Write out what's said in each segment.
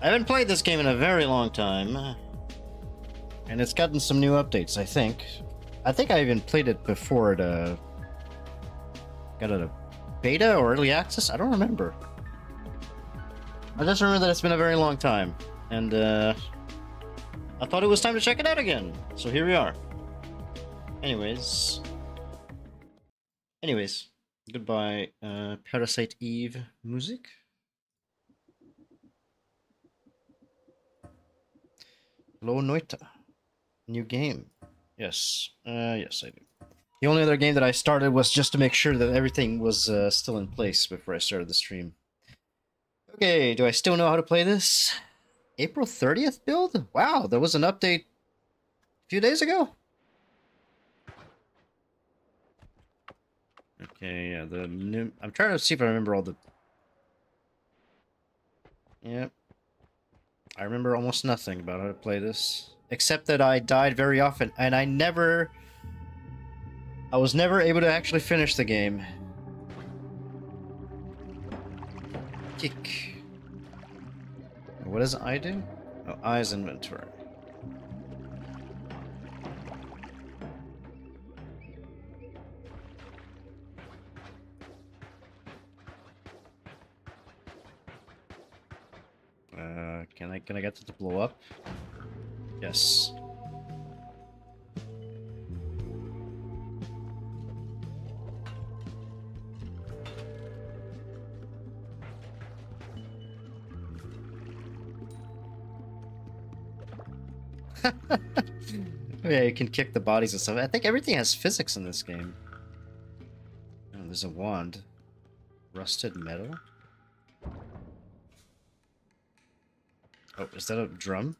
I haven't played this game in a very long time. And it's gotten some new updates, I think. I think I even played it before it uh, got a beta or early access. I don't remember. I just remember that it's been a very long time. And uh, I thought it was time to check it out again. So here we are. Anyways. Anyways. Goodbye, uh, Parasite Eve music. Hello, Noita. New game. Yes. Uh, yes, I do. The only other game that I started was just to make sure that everything was uh, still in place before I started the stream. Okay, do I still know how to play this? April 30th build? Wow, there was an update a few days ago. Okay, yeah, the new... I'm trying to see if I remember all the... Yep. I remember almost nothing about how to play this. Except that I died very often, and I never... I was never able to actually finish the game. Kick. What does I do? Oh, is inventory. Uh, can I can I get it to blow up? Yes. yeah, you can kick the bodies and stuff. I think everything has physics in this game. Oh, there's a wand. Rusted metal? Oh, is that a drum?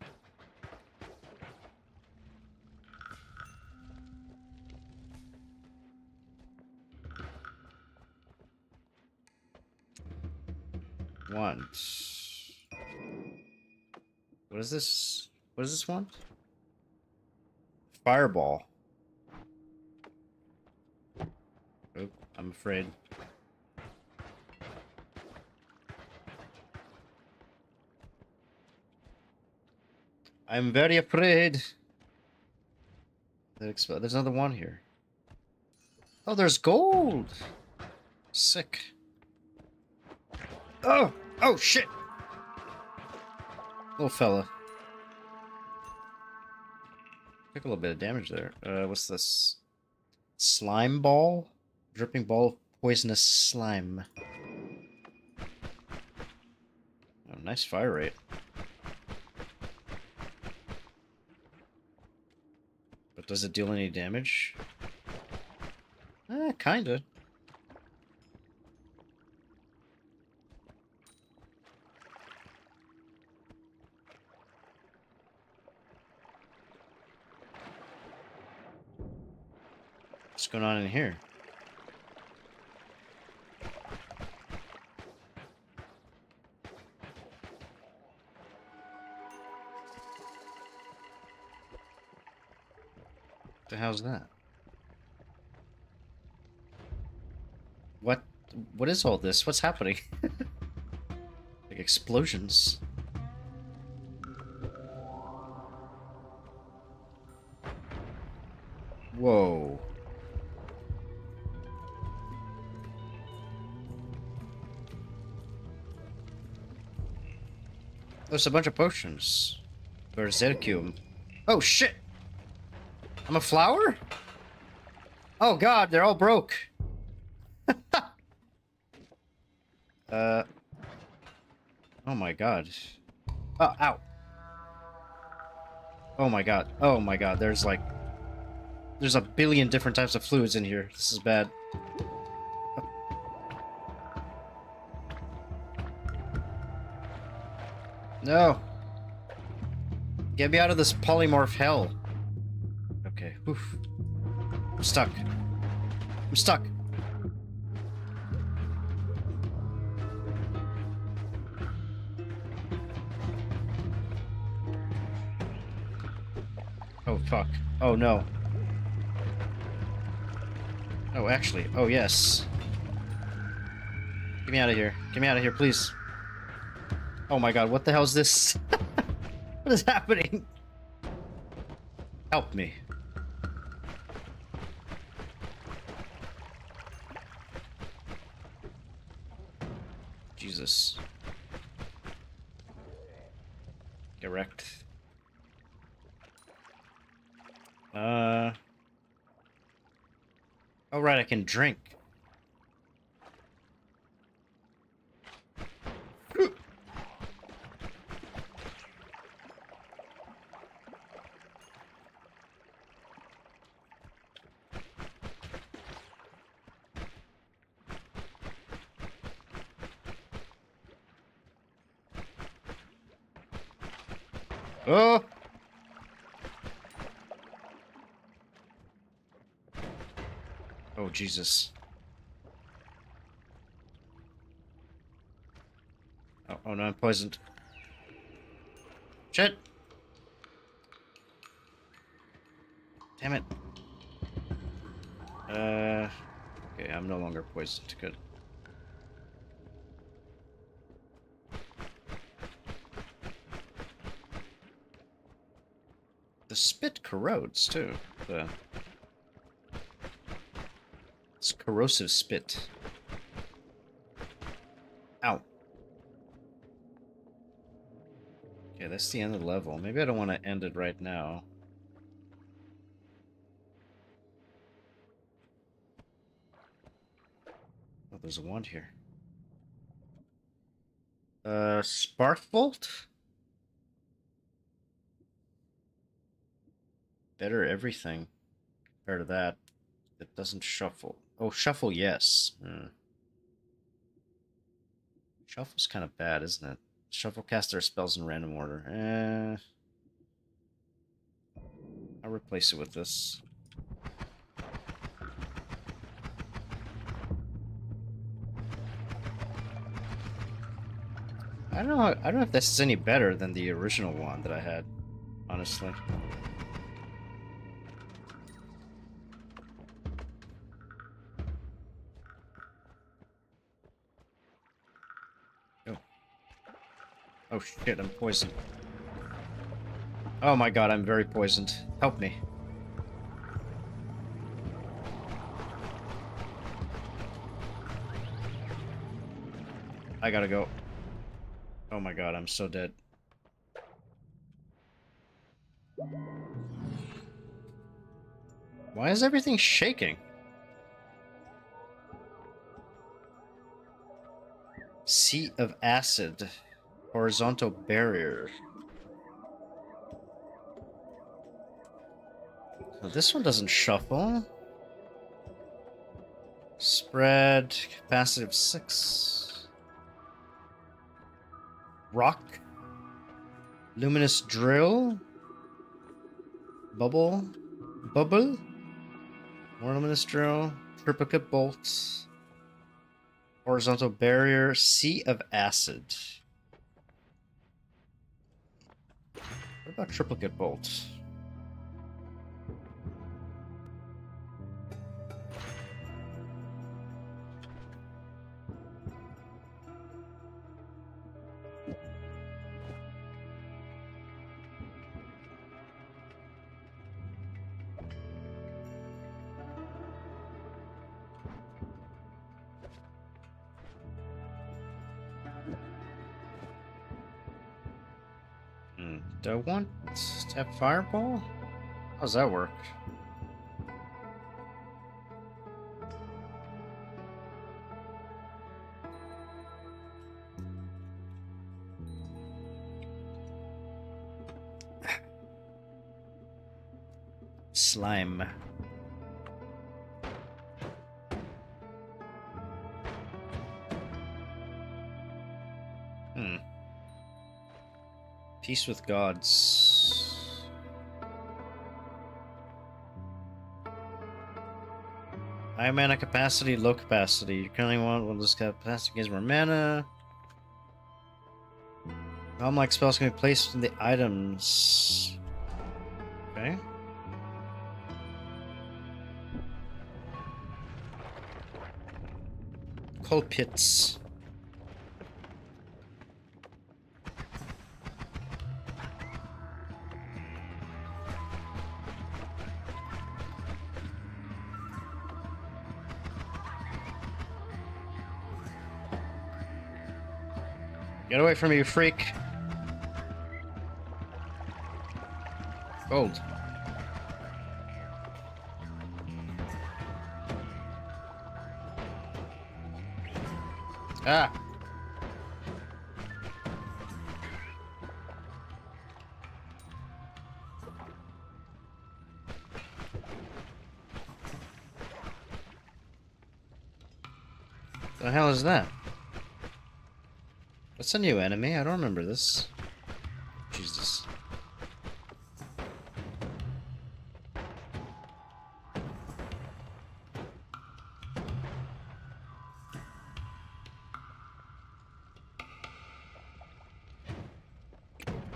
Want. What is this? What does this want? Fireball. Oh, I'm afraid. I'm very afraid. There's another one here. Oh, there's gold. Sick. Oh! Oh, shit! Little fella. Took a little bit of damage there. Uh, what's this? Slime ball? Dripping ball of poisonous slime. Oh, nice fire rate. Does it deal any damage? Eh, kinda. What's going on in here? The hell's that? What? What is all this? What's happening? like explosions. Whoa. There's a bunch of potions. Berserkium. Oh shit! I'm a flower? Oh god, they're all broke. uh. Oh my god. Oh, ow. Oh my god. Oh my god, there's like... There's a billion different types of fluids in here. This is bad. No. Get me out of this polymorph hell. Oof. I'm stuck. I'm stuck. Oh, fuck. Oh, no. Oh, actually. Oh, yes. Get me out of here. Get me out of here, please. Oh my god, what the hell is this? what is happening? Help me. Jesus. Erect. Uh. Oh, right, I can drink. Oh! Oh, Jesus. Oh, oh no, I'm poisoned. Shit! Damn it. Uh, okay, I'm no longer poisoned. Good. The spit corrodes, too. The... It's corrosive spit. Ow. Okay, that's the end of the level. Maybe I don't want to end it right now. Oh, there's a wand here. Uh, Spark Bolt? better everything compared to that. It doesn't shuffle. Oh, shuffle, yes. Hmm. Shuffle's kind of bad, isn't it? Shuffle cast their spells in random order. Eh. I'll replace it with this. I don't know. I don't know if this is any better than the original one that I had, honestly. Oh shit, I'm poisoned. Oh my god, I'm very poisoned. Help me. I gotta go. Oh my god, I'm so dead. Why is everything shaking? Sea of acid. Horizontal barrier. this one doesn't shuffle. Spread, capacity of six. Rock. Luminous drill. Bubble. Bubble. More luminous drill. Triplicate bolts. Horizontal barrier. Sea of acid. About triplicate bolts? Fireball? How does that work? Slime. Hmm. Peace with gods. High mana capacity, low capacity. You currently want one of this capacity gives more mana. Realm like spells can be placed in the items. Okay. Coal pits. Get away from me, you freak. Gold. Ah. The hell is that? That's a new enemy. I don't remember this. Jesus.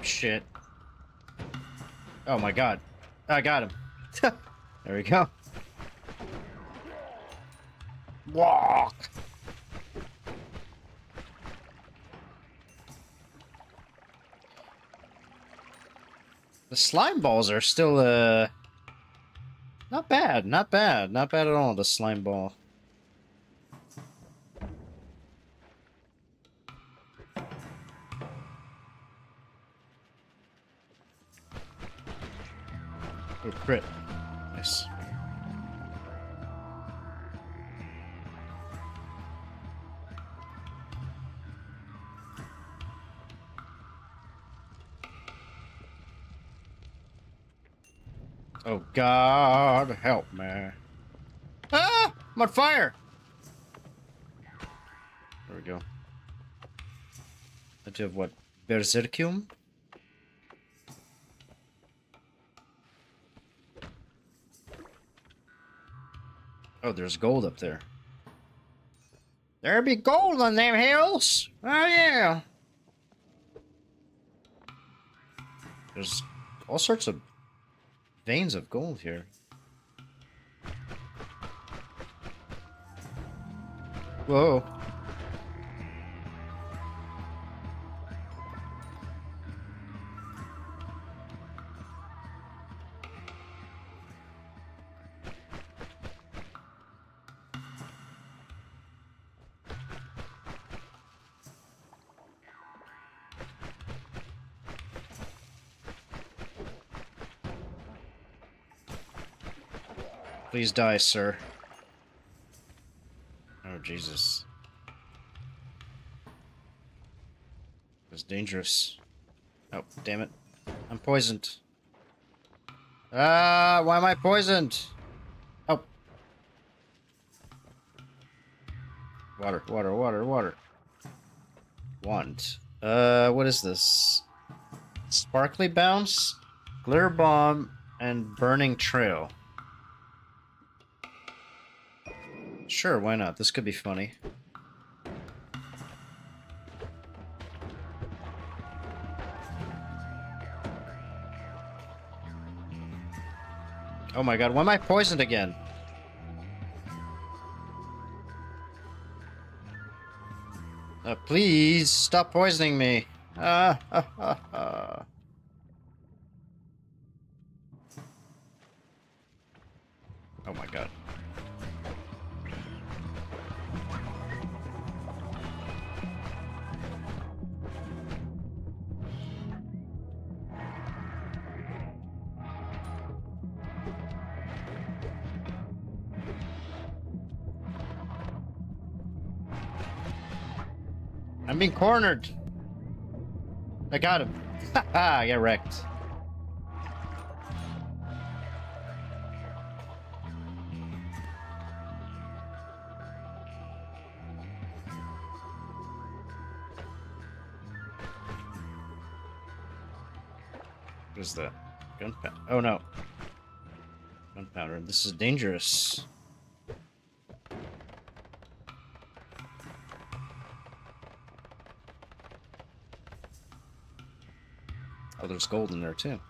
Shit. Oh my god. I got him. there we go. The slime balls are still, uh... Not bad, not bad, not bad at all, the slime ball. Fire! There we go. I do have what? Berserkium? Oh, there's gold up there. There be gold on them hills! Oh yeah! There's all sorts of veins of gold here. Whoa. Please die, sir. Jesus. It's dangerous. Oh, damn it. I'm poisoned. Ah, why am I poisoned? Oh. Water, water, water, water. Want. Uh, what is this? Sparkly Bounce, Glitter Bomb, and Burning Trail. Sure, why not? This could be funny. Oh my god, why am I poisoned again? Uh, please, stop poisoning me. Ah, ah, ah, ah. Oh my god. Being cornered. I got him. Haha, I got wrecked. What is that? Gunpowder. Oh no. Gunpowder. This is dangerous. There's gold in there too.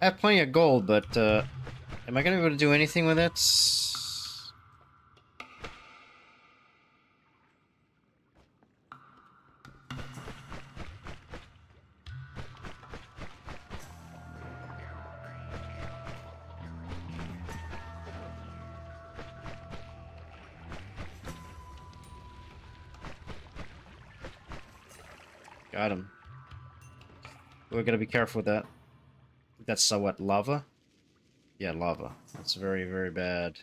I have plenty of gold, but uh, am I going to be able to do anything with it? Gonna be careful with that. That's uh, what, lava? Yeah, lava. That's very, very bad.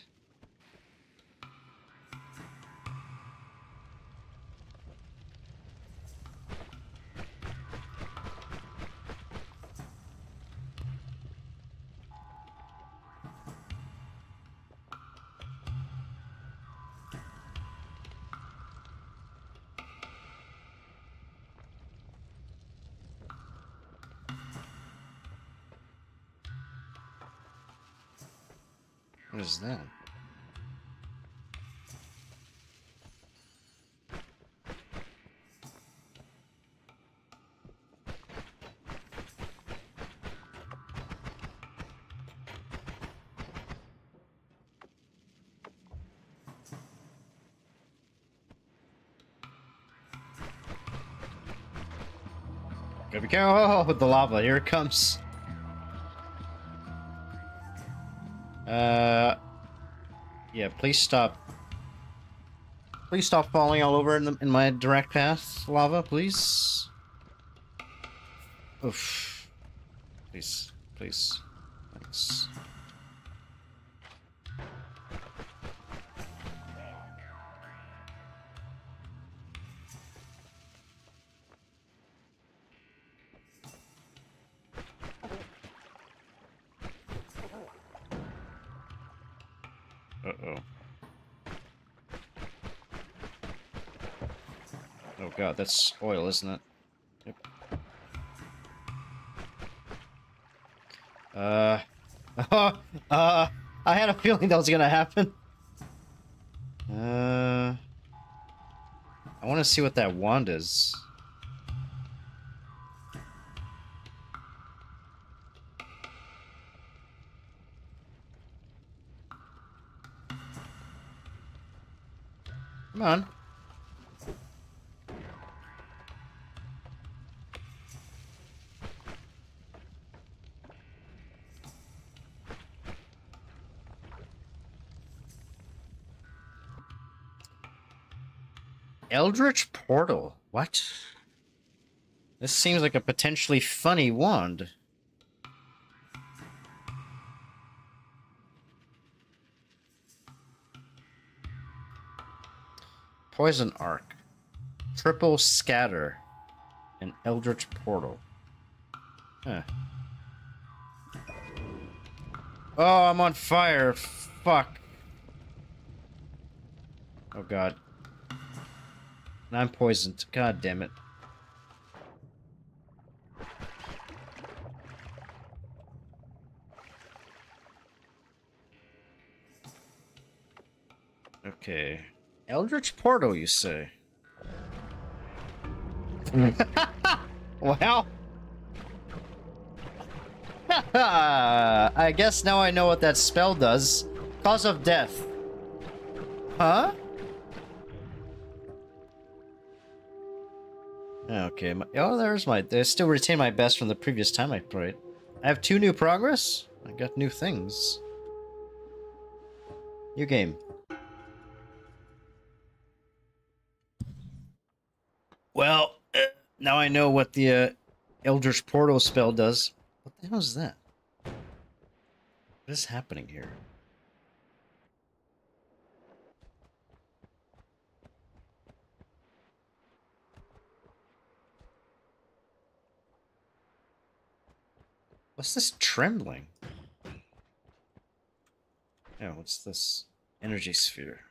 Be careful with the lava. Here it comes. Uh, yeah, please stop. Please stop falling all over in, the, in my direct path, lava, please. Oof. Please, please. That's oil, isn't it? Yep. Uh... uh... I had a feeling that was gonna happen. Uh... I want to see what that wand is. Come on. Eldritch Portal. What? This seems like a potentially funny wand. Poison Arc, Triple Scatter, and Eldritch Portal. Huh. Oh, I'm on fire. Fuck. Oh god. And I'm poisoned. God damn it. Okay. Eldritch Portal, you say? well... I guess now I know what that spell does. Cause of death. Huh? Okay, my, oh, there's my... I still retain my best from the previous time I played. I have two new progress? I got new things. New game. Well, uh, now I know what the uh, Eldritch Portal spell does. What the hell is that? What is happening here? What's this trembling? Yeah, what's this energy sphere?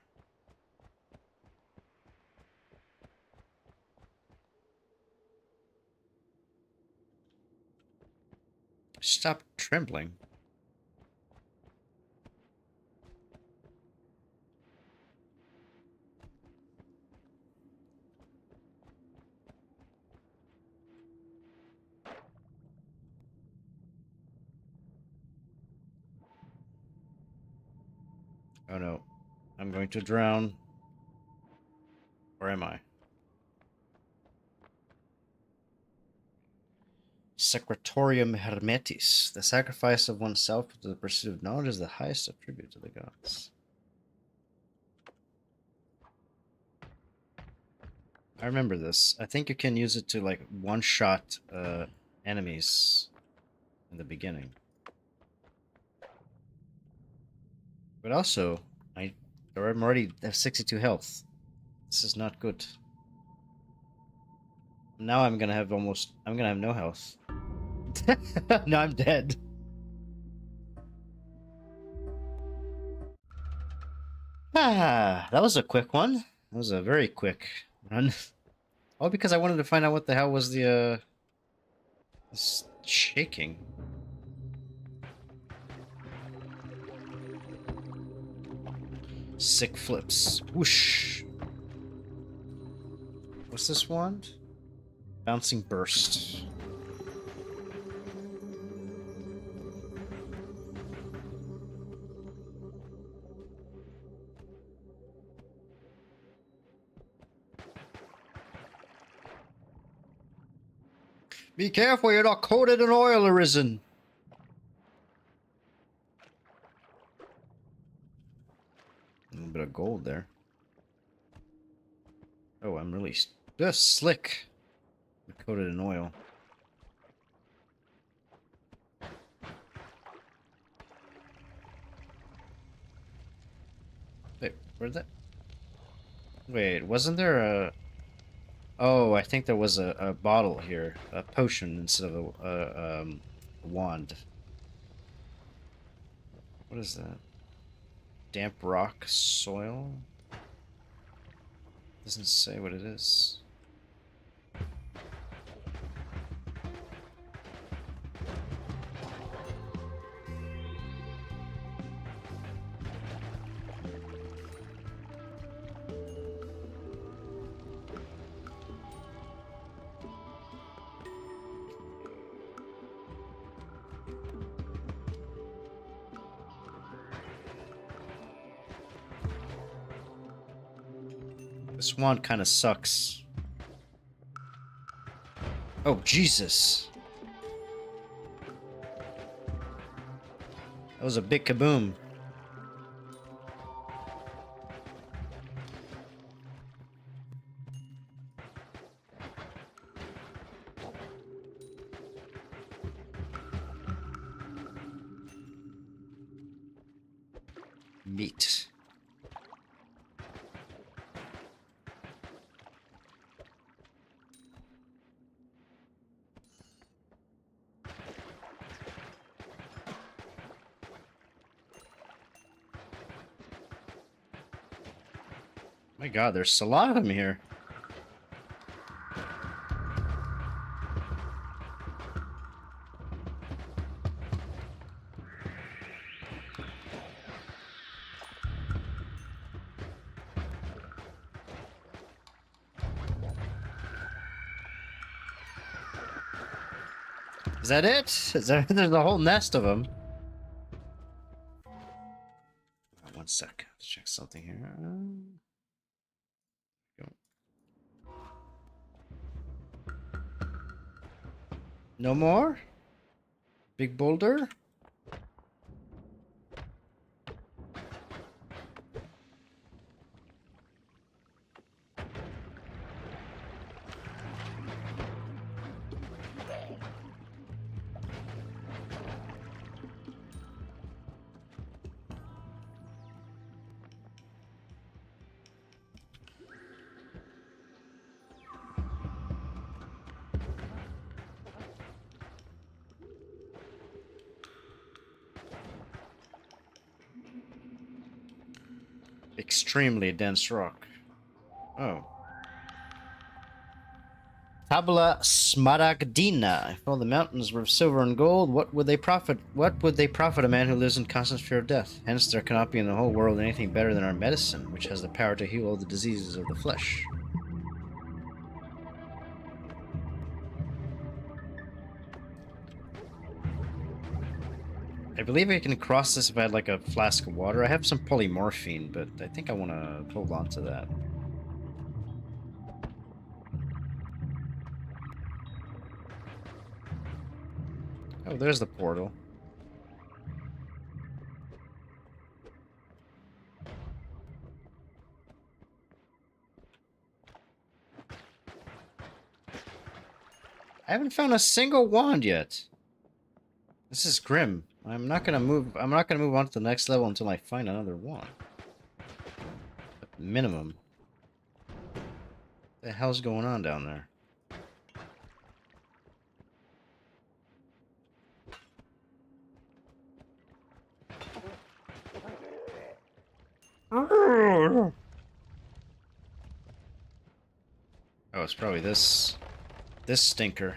Stop trembling. Oh no. I'm going to drown. Or am I? Secretorium Hermetis. The sacrifice of oneself to the pursuit of knowledge is the highest attribute to the gods. I remember this. I think you can use it to like one-shot uh, enemies in the beginning. But also, I I'm already have 62 health. This is not good. Now I'm gonna have almost I'm gonna have no health. now I'm dead. Ah, that was a quick one. That was a very quick run. All because I wanted to find out what the hell was the, uh... Shaking. Sick flips. Whoosh. What's this wand? Bouncing burst. Be careful, you're not coated in oil, Arisen. A little bit of gold there. Oh, I'm really just slick. Coated in oil. Wait, where'd that? Wait, wasn't there a... Oh, I think there was a, a bottle here. A potion instead of a, a, um, a wand. What is that? Damp rock soil? Doesn't say what it is. This wand kind of sucks. Oh, Jesus. That was a big kaboom. God, there's a lot of them here. Is that it? Is there, there's a whole nest of them. No more? Big boulder? Extremely dense rock. Oh. Tabula Smaragdina. If all the mountains were of silver and gold, what would they profit? What would they profit a man who lives in constant fear of death? Hence, there cannot be in the whole world anything better than our medicine, which has the power to heal all the diseases of the flesh. Believe I can cross this if I had like a flask of water. I have some polymorphine, but I think I want to hold on to that. Oh, there's the portal. I haven't found a single wand yet. This is grim. I'm not gonna move. I'm not gonna move on to the next level until I find another one. Minimum. What the hell's going on down there? Oh, it's probably this... This stinker.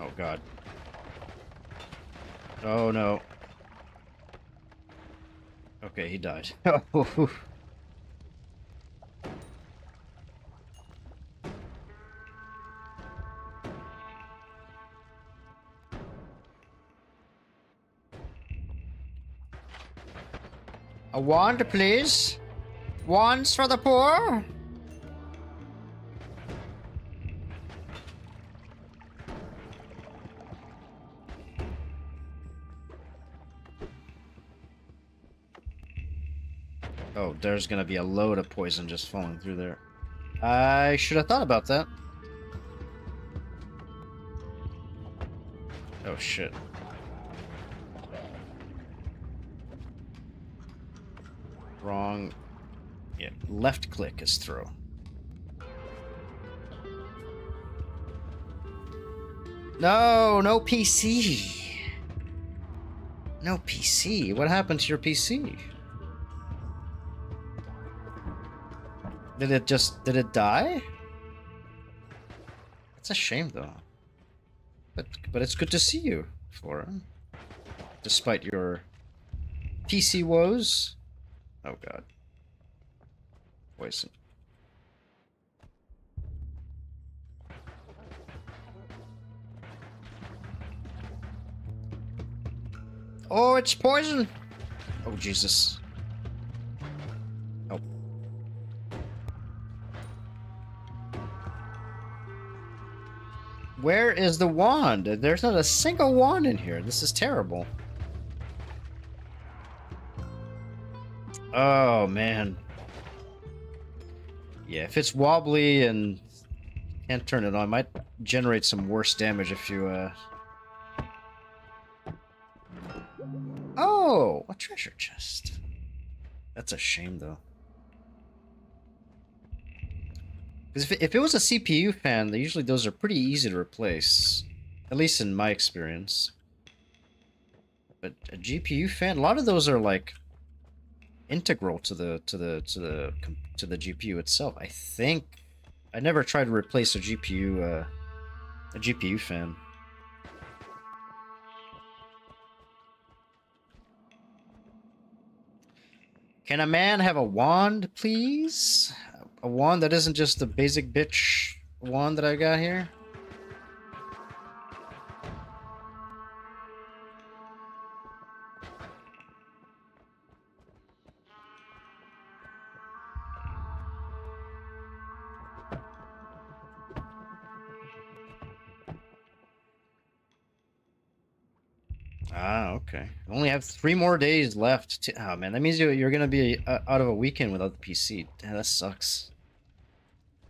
Oh, God. Oh, no. Okay, he died. A wand, please. Wands for the poor. There's gonna be a load of poison just falling through there. I should have thought about that. Oh shit. Wrong. Yeah, left click is throw. No, no PC. No PC. What happened to your PC? Did it just did it die? It's a shame though. But but it's good to see you, Flora. Despite your PC woes. Oh god. Poison. Oh, it's poison! Oh, Jesus. Where is the wand? There's not a single wand in here. This is terrible. Oh, man. Yeah, if it's wobbly and can't turn it on, it might generate some worse damage if you, uh... Oh, a treasure chest. That's a shame, though. Because if, if it was a CPU fan, usually those are pretty easy to replace. At least in my experience. But a GPU fan, a lot of those are like integral to the to the to the to the GPU itself. I think I never tried to replace a GPU uh, a GPU fan. Can a man have a wand, please? A wand that isn't just the basic bitch wand that I got here? Ah, okay. Only have three more days left. To, oh man, that means you, you're gonna be uh, out of a weekend without the PC. Damn, that sucks.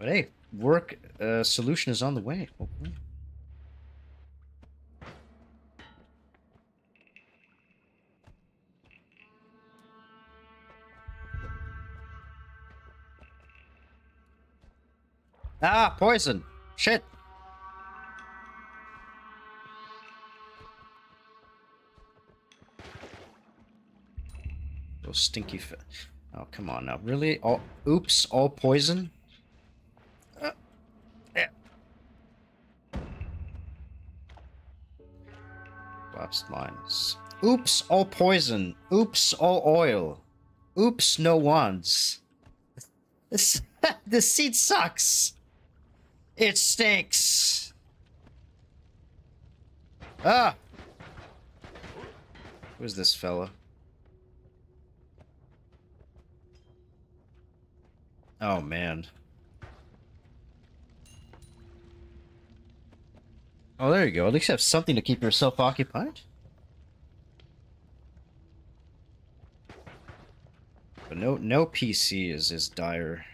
But hey, work uh, solution is on the way. Hopefully. Ah, poison. Shit. Those stinky Oh, come on now. Really? All oops, all poison? Collapsed mines. Oops, all poison. Oops, all oil. Oops, no wands. This this seed sucks. It stinks. Ah. Who's this fella? Oh, man. Oh, there you go. At least you have something to keep yourself occupied. But no, no PC is is dire.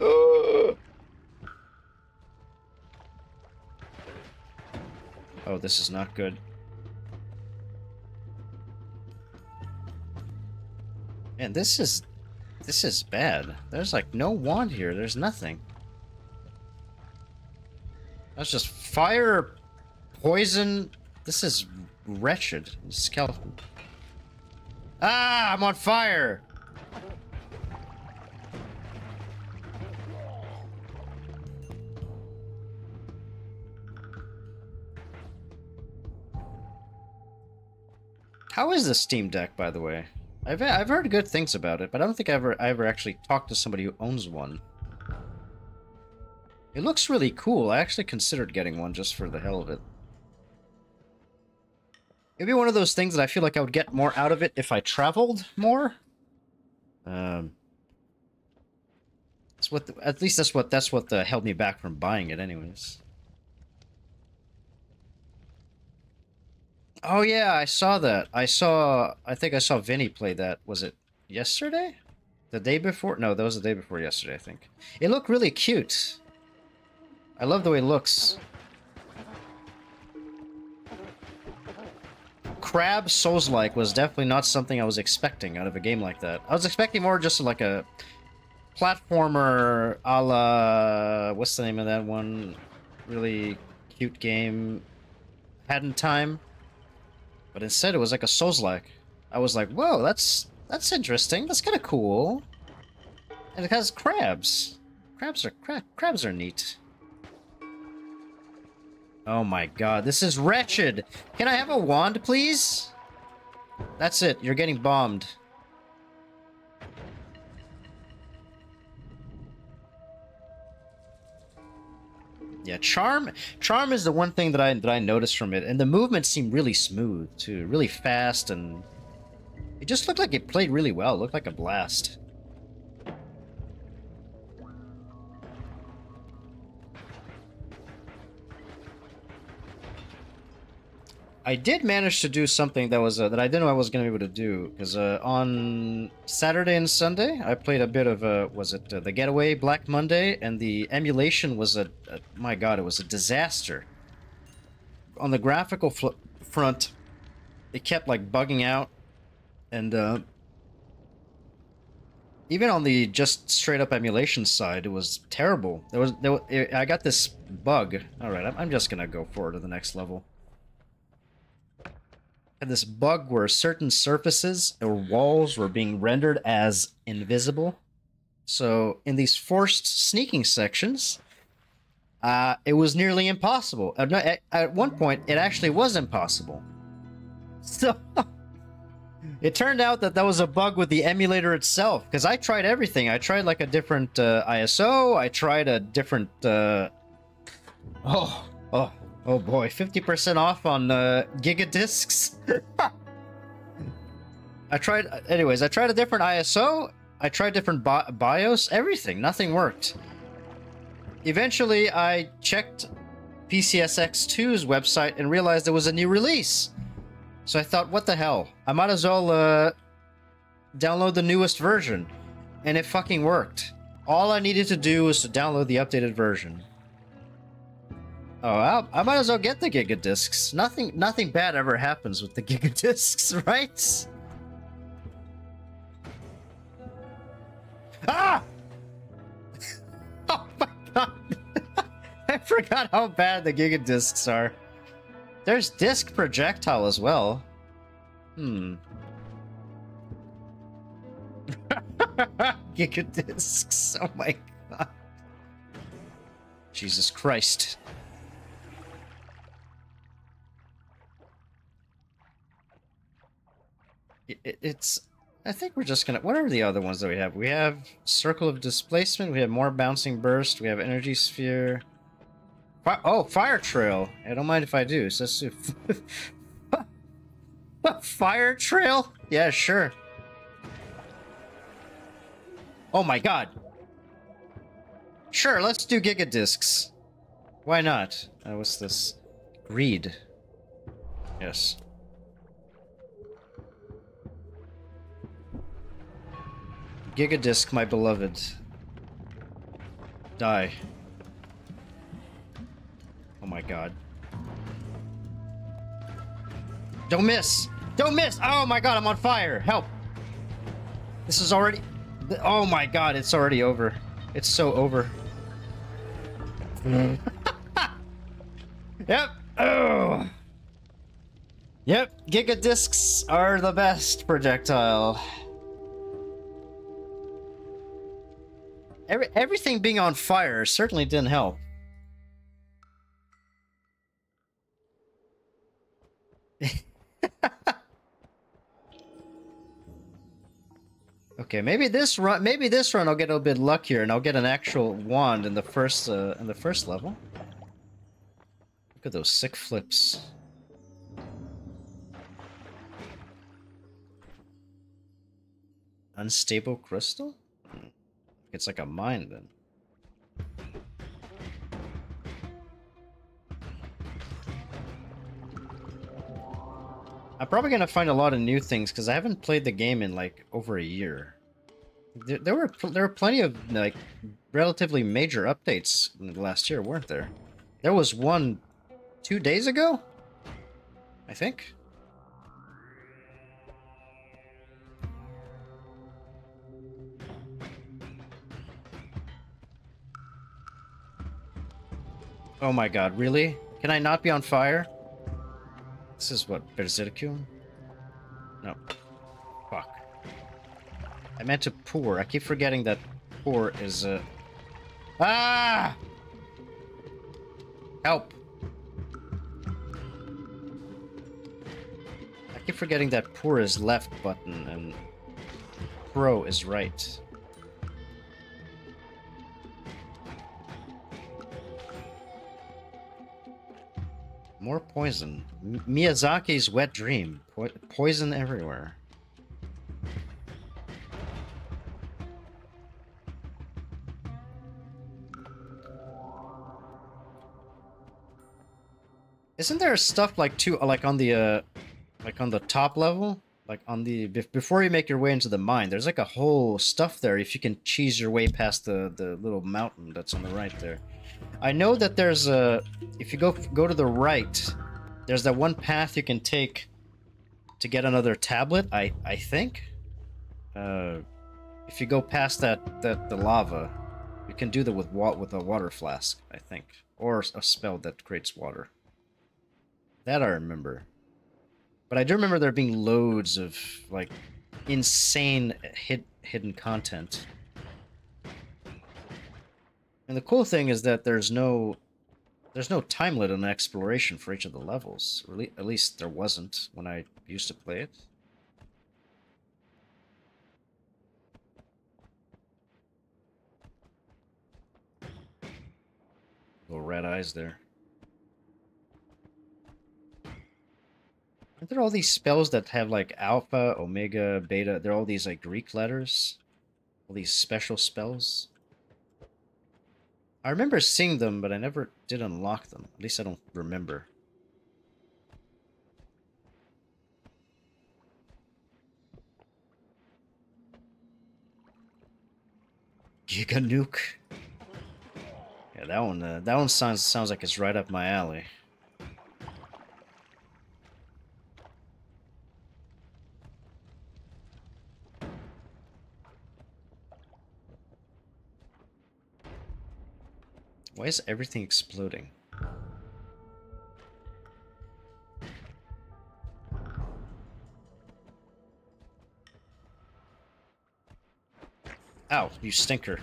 Uh. Oh, this is not good. And this is... This is bad. There's like no wand here. There's nothing. That's just fire, poison. This is wretched. Skeleton. Ah, I'm on fire! How is the Steam Deck, by the way? I've I've heard good things about it, but I don't think I ever I ever actually talked to somebody who owns one. It looks really cool. I actually considered getting one just for the hell of it. It'd be one of those things that I feel like I would get more out of it if I traveled more. Um, that's what. The, at least that's what that's what the, held me back from buying it, anyways. Oh yeah, I saw that. I saw. I think I saw Vinny play that. Was it yesterday? The day before? No, that was the day before yesterday. I think it looked really cute. I love the way it looks. Crab Souls-like was definitely not something I was expecting out of a game like that. I was expecting more just like a platformer a la... What's the name of that one? Really cute game. Hat in Time. But instead it was like a Souls-like. I was like, whoa, that's that's interesting. That's kind of cool. And it has crabs. Crabs are cra crabs are neat. Oh my god, this is wretched! Can I have a wand, please? That's it, you're getting bombed. Yeah, charm charm is the one thing that I that I noticed from it, and the movement seemed really smooth too, really fast, and it just looked like it played really well. It looked like a blast. I did manage to do something that was uh, that I didn't know I was going to be able to do because uh, on Saturday and Sunday I played a bit of uh, was it uh, the Getaway Black Monday and the emulation was a, a my god it was a disaster. On the graphical front, it kept like bugging out, and uh, even on the just straight up emulation side, it was terrible. There was there, I got this bug. All right, I'm, I'm just gonna go forward to the next level had this bug where certain surfaces or walls were being rendered as invisible. So in these forced sneaking sections, uh, it was nearly impossible. At, at one point, it actually was impossible. So it turned out that that was a bug with the emulator itself. Because I tried everything. I tried like a different uh, ISO. I tried a different. Uh... Oh, oh, Oh boy, 50% off on uh, Gigadiscs. I tried, anyways, I tried a different ISO, I tried different bi BIOS, everything, nothing worked. Eventually, I checked PCSX2's website and realized there was a new release. So I thought, what the hell? I might as well uh, download the newest version. And it fucking worked. All I needed to do was to download the updated version. Oh, I, I might as well get the Gigadiscs. Nothing, nothing bad ever happens with the Gigadiscs, right? Ah! oh my god! I forgot how bad the Gigadiscs are. There's disc projectile as well. Hmm. Gigadiscs. Oh my god. Jesus Christ. It, it's I think we're just gonna. What are the other ones that we have? We have Circle of Displacement. We have more Bouncing Burst. We have Energy Sphere. Fi oh, Fire Trail. I don't mind if I do. So, Fire Trail? Yeah, sure. Oh my god. Sure, let's do Gigadiscs. Why not? Uh, what's this? Greed. Yes. Gigadisc, my beloved. Die. Oh my god. Don't miss! Don't miss! Oh my god, I'm on fire! Help! This is already... Oh my god, it's already over. It's so over. yep. Oh. Yep, Giga Discs are the best projectile. Every, everything being on fire certainly didn't help. okay, maybe this run, maybe this run I'll get a bit luckier and I'll get an actual wand in the first, uh, in the first level. Look at those sick flips. Unstable crystal? It's like a mine then. I'm probably gonna find a lot of new things because I haven't played the game in like over a year. There, there were there were plenty of like relatively major updates last year, weren't there? There was one two days ago, I think. Oh my god, really? Can I not be on fire? This is what, Berserkium? No. Fuck. I meant to pour. I keep forgetting that pour is a... Ah! Help! I keep forgetting that pour is left button and pro is right. More poison. M Miyazaki's wet dream. Po poison everywhere. Isn't there stuff like two like on the uh like on the top level? Like on the before you make your way into the mine, there's like a whole stuff there if you can cheese your way past the the little mountain that's on the right there. I know that there's a... If you go go to the right, there's that one path you can take to get another tablet, I, I think. Uh, if you go past that, that the lava, you can do that with, wa with a water flask, I think. Or a spell that creates water. That I remember. But I do remember there being loads of, like, insane hid hidden content. And the cool thing is that there's no there's no time limit on exploration for each of the levels. At least there wasn't when I used to play it. Little red eyes there. Aren't there all these spells that have like alpha, omega, beta? They're all these like Greek letters? All these special spells? I remember seeing them, but I never did unlock them. At least I don't remember. Giga Nuke. Yeah, that one. Uh, that one sounds sounds like it's right up my alley. Why is everything exploding? Ow, you stinker.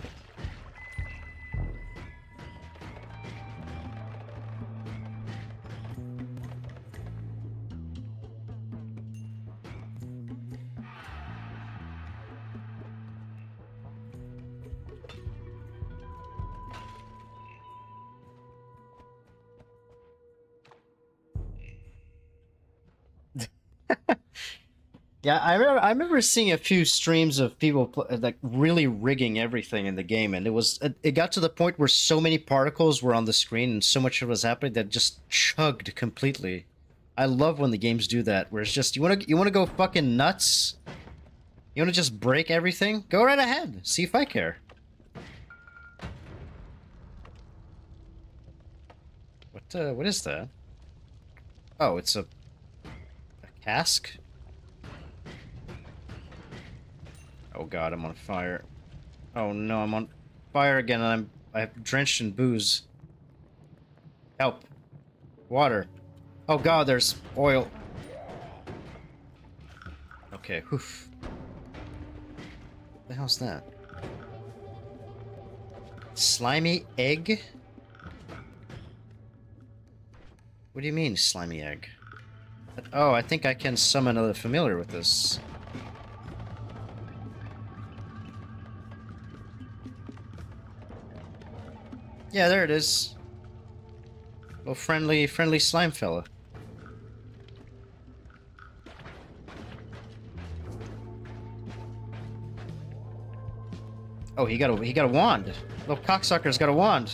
Yeah, I remember. I remember seeing a few streams of people like really rigging everything in the game, and it was it got to the point where so many particles were on the screen and so much was happening that just chugged completely. I love when the games do that, where it's just you want to you want to go fucking nuts. You want to just break everything? Go right ahead. See if I care. What uh, what is that? Oh, it's a a Cask? Oh god, I'm on fire. Oh no, I'm on fire again and I'm I'm drenched in booze. Help. Water. Oh god, there's oil. Okay, whew. What the hell's that? Slimy egg? What do you mean, slimy egg? Oh, I think I can summon a familiar with this. Yeah, there it is. Little friendly, friendly slime fella. Oh, he got a he got a wand. Little cocksucker's got a wand.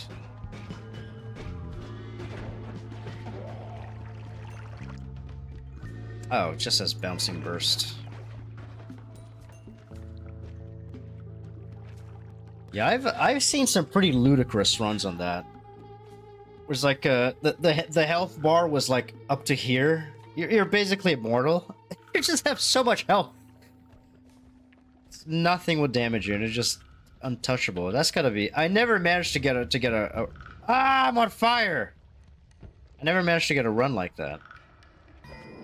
Oh, it just says bouncing burst. Yeah, I've I've seen some pretty ludicrous runs on that. It was like uh, the the the health bar was like up to here. You're, you're basically immortal. You just have so much health. Nothing would damage you, and it's just untouchable. That's gotta be. I never managed to get a to get a, a. Ah, I'm on fire. I never managed to get a run like that.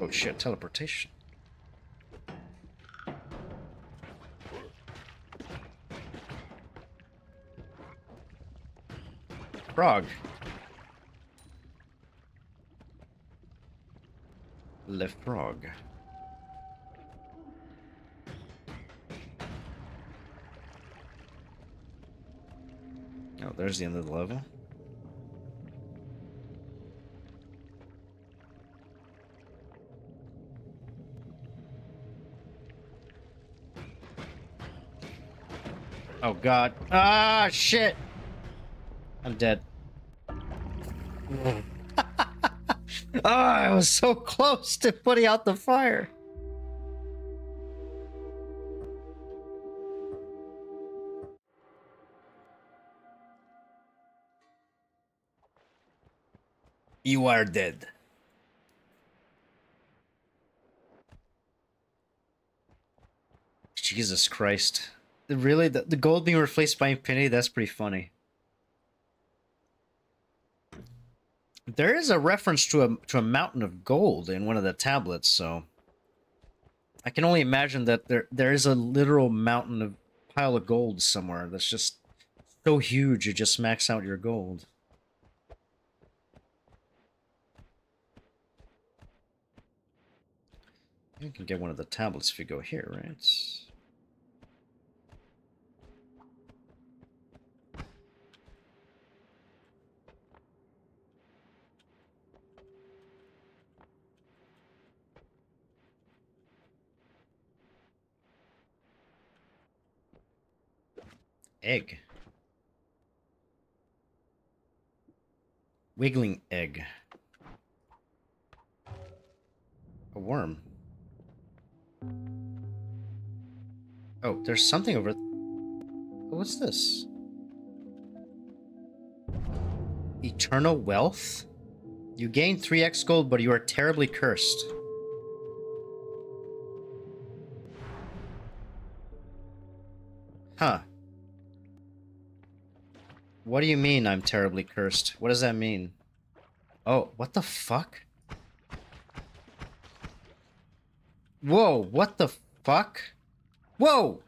Oh shit! Teleportation. Frog. Left frog. Oh, there's the end of the level. Oh god. Ah, shit! I'm dead. oh, I was so close to putting out the fire. You are dead. Jesus Christ. Really? The, the gold being replaced by infinity? That's pretty funny. There is a reference to a to a mountain of gold in one of the tablets, so I can only imagine that there there is a literal mountain of pile of gold somewhere that's just so huge it just max out your gold. You can get one of the tablets if you go here, right? Egg. Wiggling egg. A worm. Oh, there's something over... What's this? Eternal wealth? You gain 3x gold, but you are terribly cursed. Huh. What do you mean I'm terribly cursed? What does that mean? Oh, what the fuck? Whoa, what the fuck? Whoa!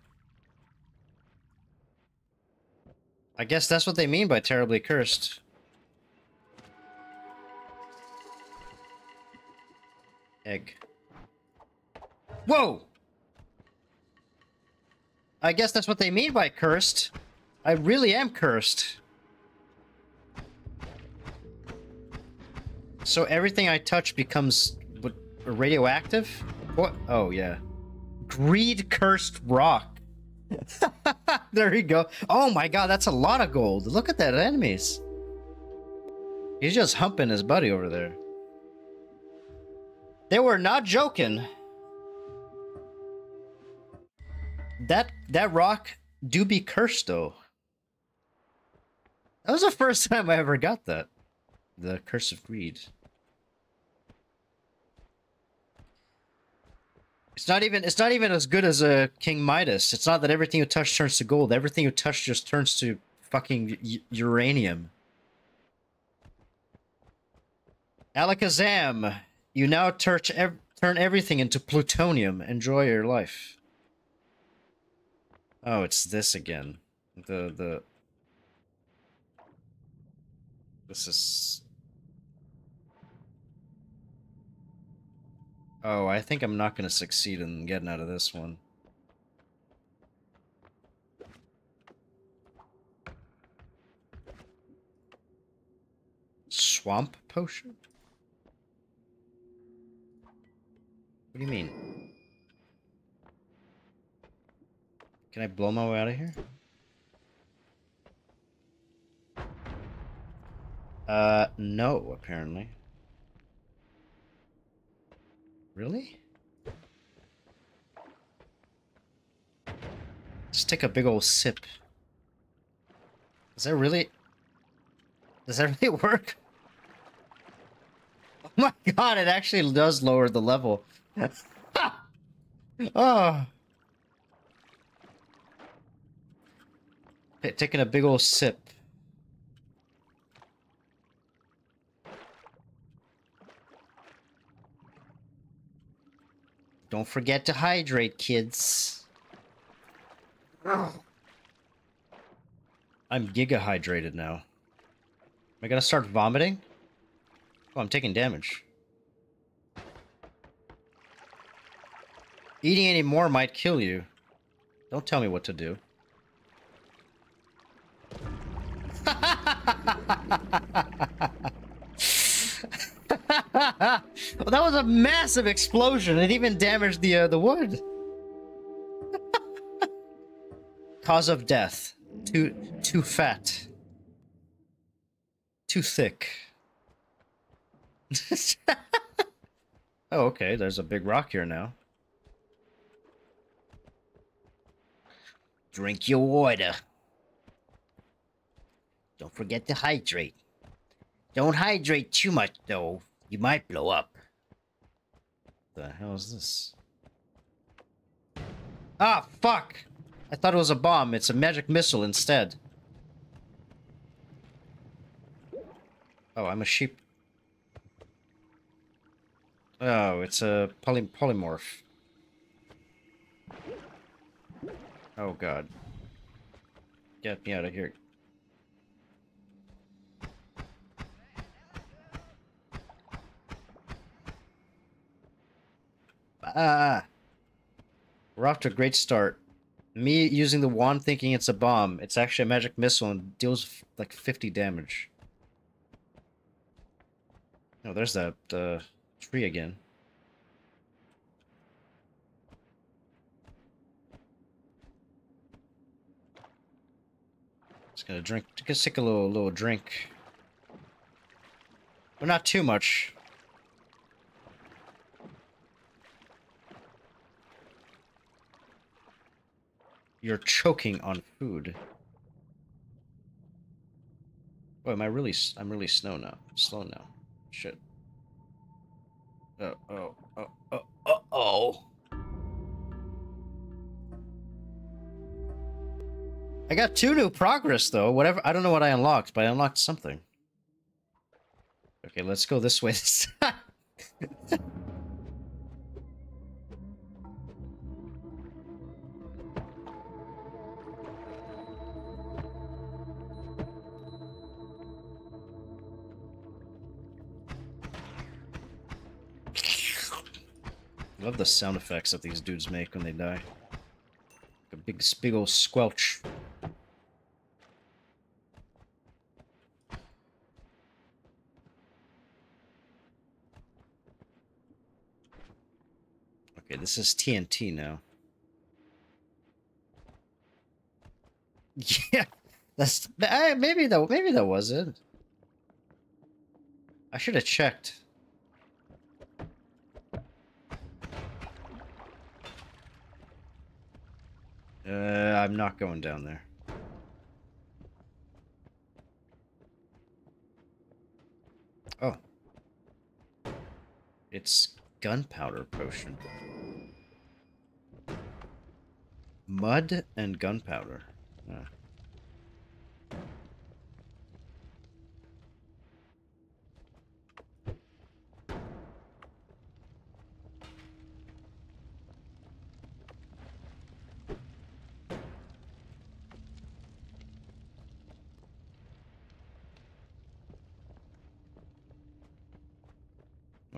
I guess that's what they mean by terribly cursed. Egg. Whoa! I guess that's what they mean by cursed. I really am cursed. So everything I touch becomes radioactive? What? Oh, yeah. Greed cursed rock. there you go. Oh my god, that's a lot of gold. Look at that enemies. He's just humping his buddy over there. They were not joking. That that rock do be cursed though. That was the first time I ever got that. The curse of greed. It's not even it's not even as good as a King Midas. It's not that everything you touch turns to gold. Everything you touch just turns to fucking uranium. Alakazam, you now ev turn everything into plutonium. Enjoy your life. Oh, it's this again. The the This is Oh, I think I'm not going to succeed in getting out of this one. Swamp potion? What do you mean? Can I blow my way out of here? Uh, no, apparently. Really? Just take a big old sip. Does that really... Does that really work? Oh my god, it actually does lower the level. oh. Taking a big old sip. Don't forget to hydrate, kids. I'm giga hydrated now. Am I gonna start vomiting? Oh, I'm taking damage. Eating any more might kill you. Don't tell me what to do. well, that was a massive explosion. It even damaged the uh, the wood. Cause of death: too too fat, too thick. oh, okay. There's a big rock here now. Drink your water. Don't forget to hydrate. Don't hydrate too much, though. You might blow up. The hell is this? Ah, fuck! I thought it was a bomb. It's a magic missile instead. Oh, I'm a sheep. Oh, it's a poly polymorph. Oh god. Get me out of here. Ah! We're off to a great start. Me using the wand thinking it's a bomb. It's actually a magic missile and deals like 50 damage. Oh, there's that uh, tree again. Just gonna drink, just take a little, little drink. But not too much. You're choking on food. Oh, am I really... I'm really slow now. Slow now. Shit. Uh, oh, oh, oh, oh, oh, oh. I got two new progress, though. Whatever. I don't know what I unlocked, but I unlocked something. Okay, let's go this way. love the sound effects that these dudes make when they die. A big, big old squelch. Okay, this is TNT now. Yeah, that's uh, maybe that maybe that was it. I should have checked. Uh, I'm not going down there. Oh. It's gunpowder potion. Mud and gunpowder. Ah.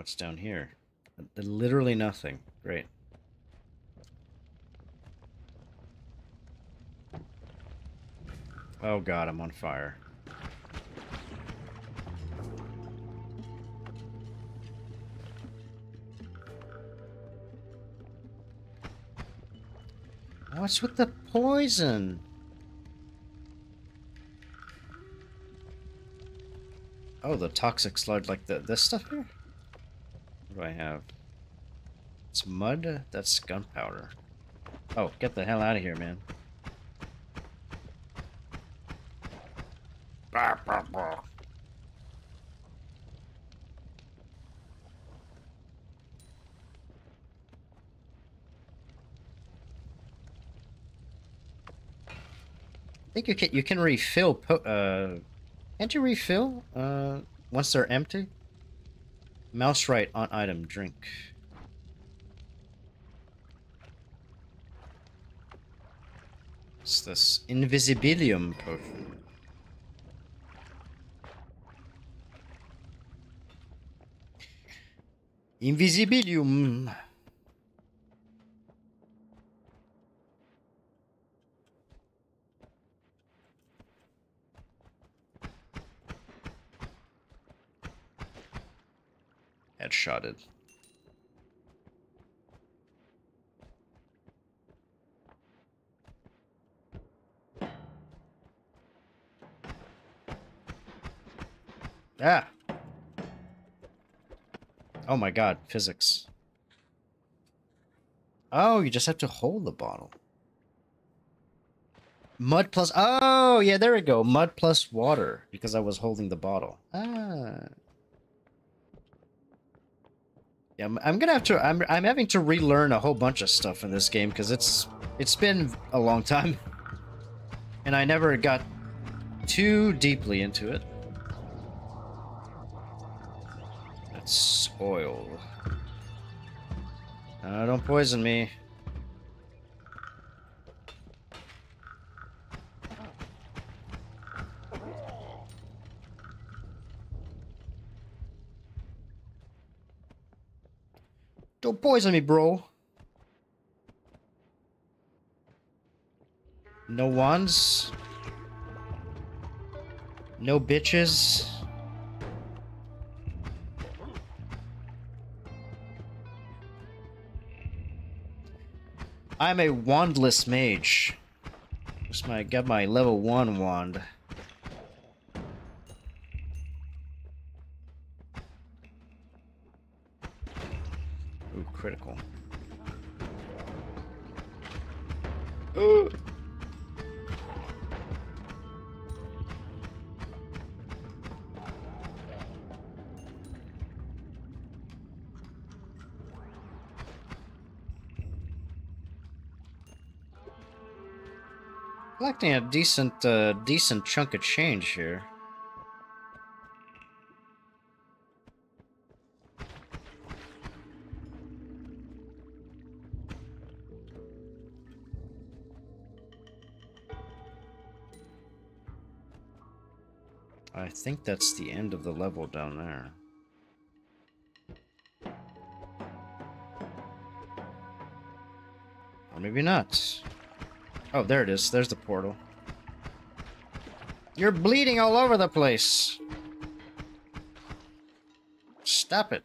What's down here? Literally nothing. Great. Oh god, I'm on fire. What's with the poison? Oh, the toxic sludge, like the this stuff here? What do I have? It's mud? That's gunpowder. Oh, get the hell out of here, man. I think you can you can refill. uh, can't you refill uh, once they're empty? Mouse right on item drink. What's this? Invisibilium potion. Invisibilium. Headshotted. Ah! Oh my god, physics. Oh, you just have to hold the bottle. Mud plus... Oh, yeah, there we go. Mud plus water, because I was holding the bottle. Ah. Yeah, I'm, gonna have to... I'm, I'm having to relearn a whole bunch of stuff in this game, because it's... It's been a long time. And I never got too deeply into it. That's oil. Uh, don't poison me. Don't poison me, bro. No wands. No bitches. I'm a wandless mage. Just my got my level one wand. Critical. Collecting a decent, uh, decent chunk of change here. Think that's the end of the level down there. Or maybe not. Oh, there it is. There's the portal. You're bleeding all over the place. Stop it.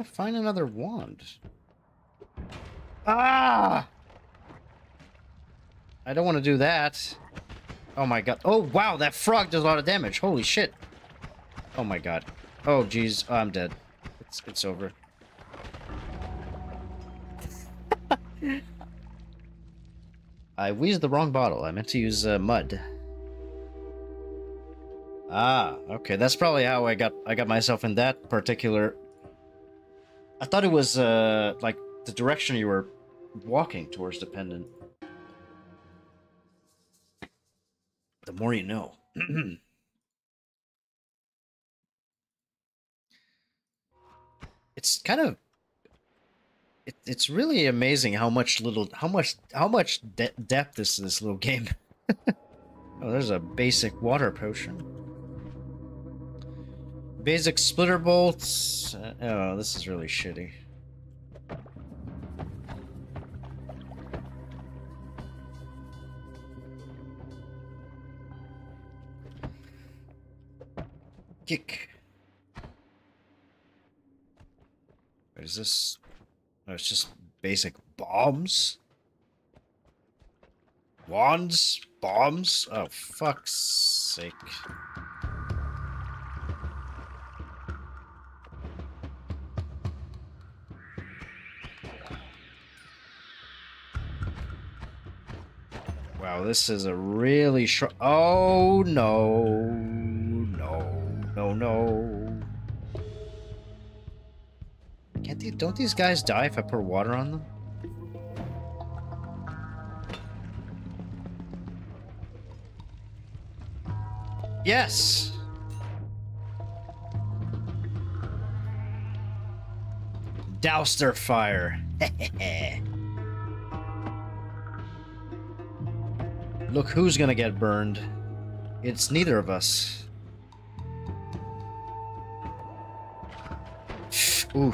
To find another wand. Ah! I don't want to do that. Oh my god. Oh, wow, that frog does a lot of damage. Holy shit. Oh my god. Oh, jeez. Oh, I'm dead. It's, it's over. I wheezed the wrong bottle. I meant to use uh, mud. Ah, okay. That's probably how I got I got myself in that particular. I thought it was uh like the direction you were walking towards dependent. The more you know. it's kind of it, it's really amazing how much little how much how much de depth is this little game. oh, there's a basic water potion. Basic splitter bolts. Oh, this is really shitty. Kick. What is this? Oh, it's just basic bombs? Wands? Bombs? Oh, fuck's sake. This is a really short. Oh no, no, no, no! Can't they, don't these guys die if I pour water on them? Yes. Douse their fire. Look who's gonna get burned. It's neither of us. Ooh.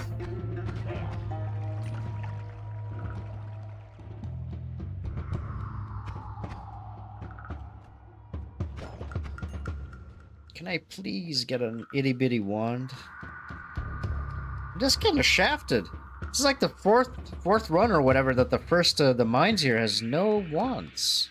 Can I please get an itty bitty wand? I'm just getting shafted. This is like the fourth fourth run or whatever that the first uh, the mines here has no wands.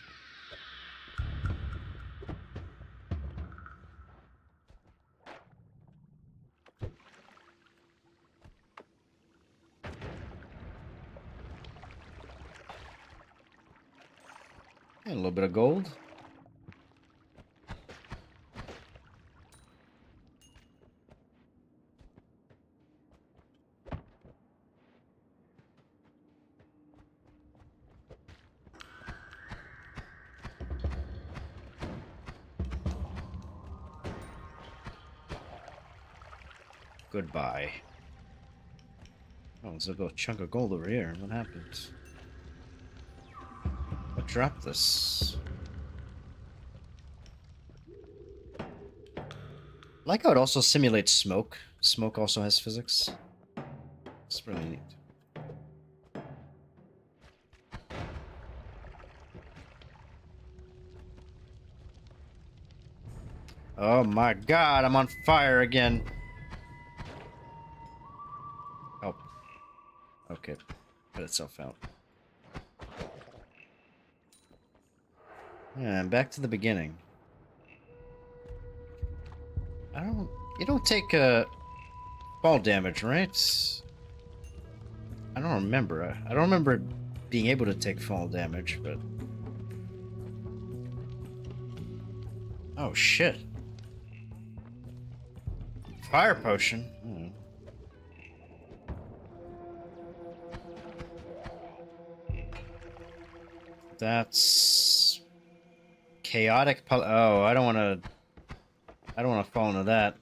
Little bit of gold. Goodbye. Oh, there's a little chunk of gold over here. What happened? Dropped this? like how it also simulates smoke. Smoke also has physics. It's really neat. Oh my god, I'm on fire again. Oh. Okay. Put itself out. And back to the beginning. I don't... You don't take, uh... Fall damage, right? I don't remember. I don't remember being able to take fall damage, but... Oh, shit. Fire potion? Hmm. That's chaotic. oh, I don't want to. I don't want to fall into that.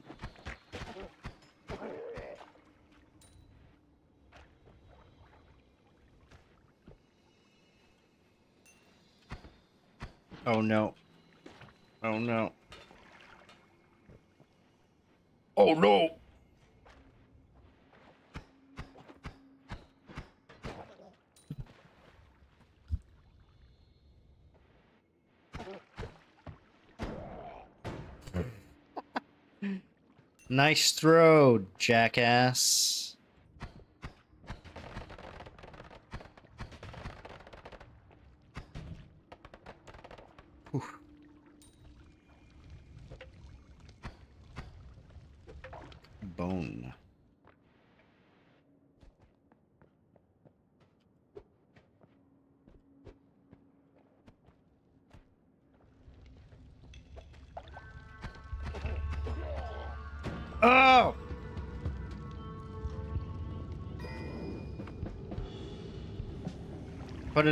Oh no. Oh no. Oh no! Nice throw, jackass.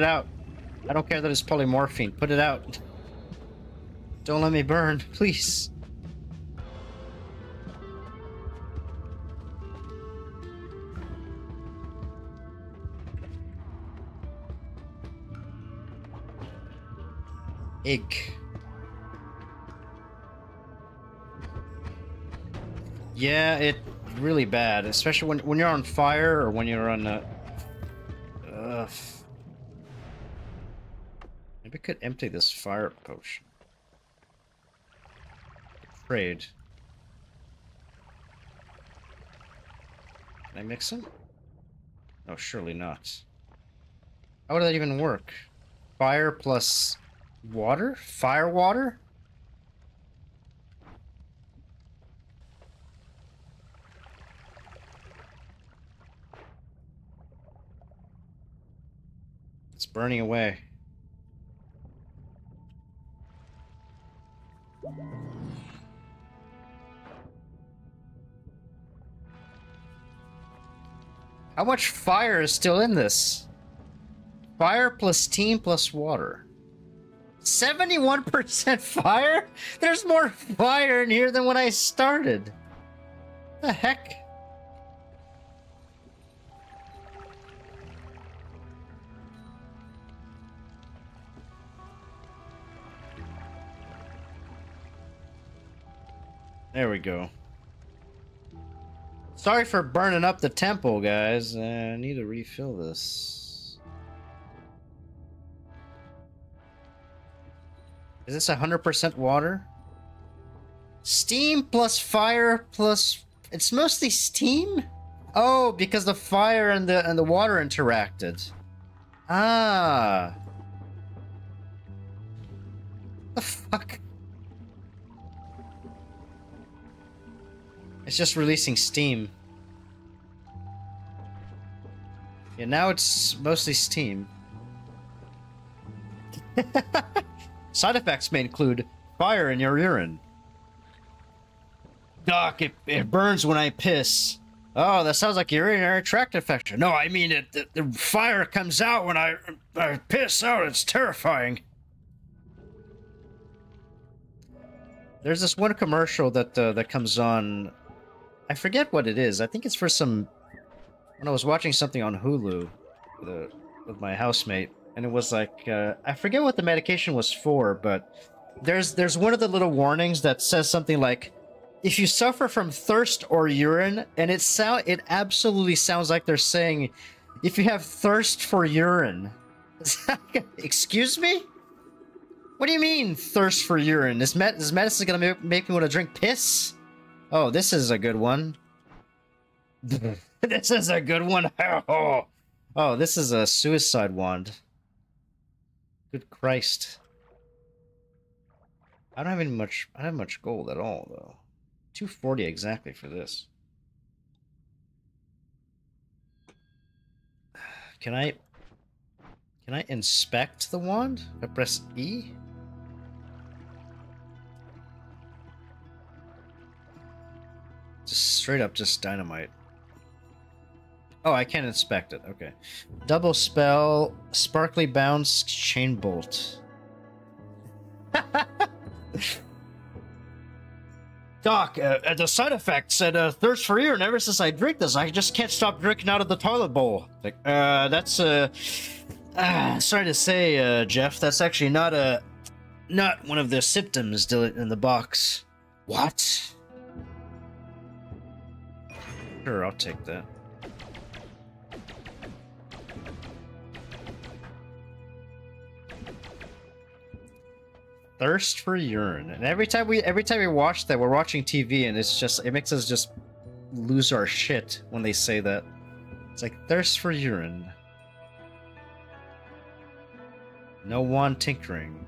It out. I don't care that it's polymorphine. Put it out. Don't let me burn, please. Egg. Yeah, it really bad, especially when when you're on fire or when you're on. Uh, could empty this fire potion. Trade. Can I mix them? Oh, surely not. How would that even work? Fire plus water? Fire water? It's burning away. How much fire is still in this? Fire plus steam plus water. 71% fire? There's more fire in here than when I started. The heck? There we go. Sorry for burning up the temple, guys. Uh, I need to refill this. Is this 100% water? Steam plus fire plus... It's mostly steam? Oh, because the fire and the and the water interacted. Ah. The fuck? It's just releasing steam. Yeah, now it's mostly steam. Side effects may include fire in your urine. Doc, it, it burns when I piss. Oh, that sounds like urinary tract infection. No, I mean it. The, the fire comes out when I, I piss out. It's terrifying. There's this one commercial that uh, that comes on I forget what it is. I think it's for some... When I was watching something on Hulu with, with my housemate, and it was like... Uh, I forget what the medication was for, but there's there's one of the little warnings that says something like, if you suffer from thirst or urine, and it sound it absolutely sounds like they're saying, if you have thirst for urine. Excuse me? What do you mean, thirst for urine? Is, med is medicine gonna make, make me want to drink piss? Oh, this is a good one. this is a good one. Oh, this is a suicide wand. Good Christ. I don't have any much. I don't have much gold at all, though. 240 exactly for this. Can I... Can I inspect the wand? I press E? Just straight up just dynamite. Oh, I can't inspect it. Okay. Double spell, sparkly bounce, chain bolt. Doc, uh, uh, the side effect said uh, thirst for urine. Ever since I drink this, I just can't stop drinking out of the toilet bowl. Like, uh, that's uh, uh sorry to say, uh, Jeff, that's actually not a, not one of the symptoms in the box. What? Sure, I'll take that. Thirst for urine. And every time we every time we watch that, we're watching TV and it's just it makes us just lose our shit when they say that. It's like thirst for urine. No one tinkering.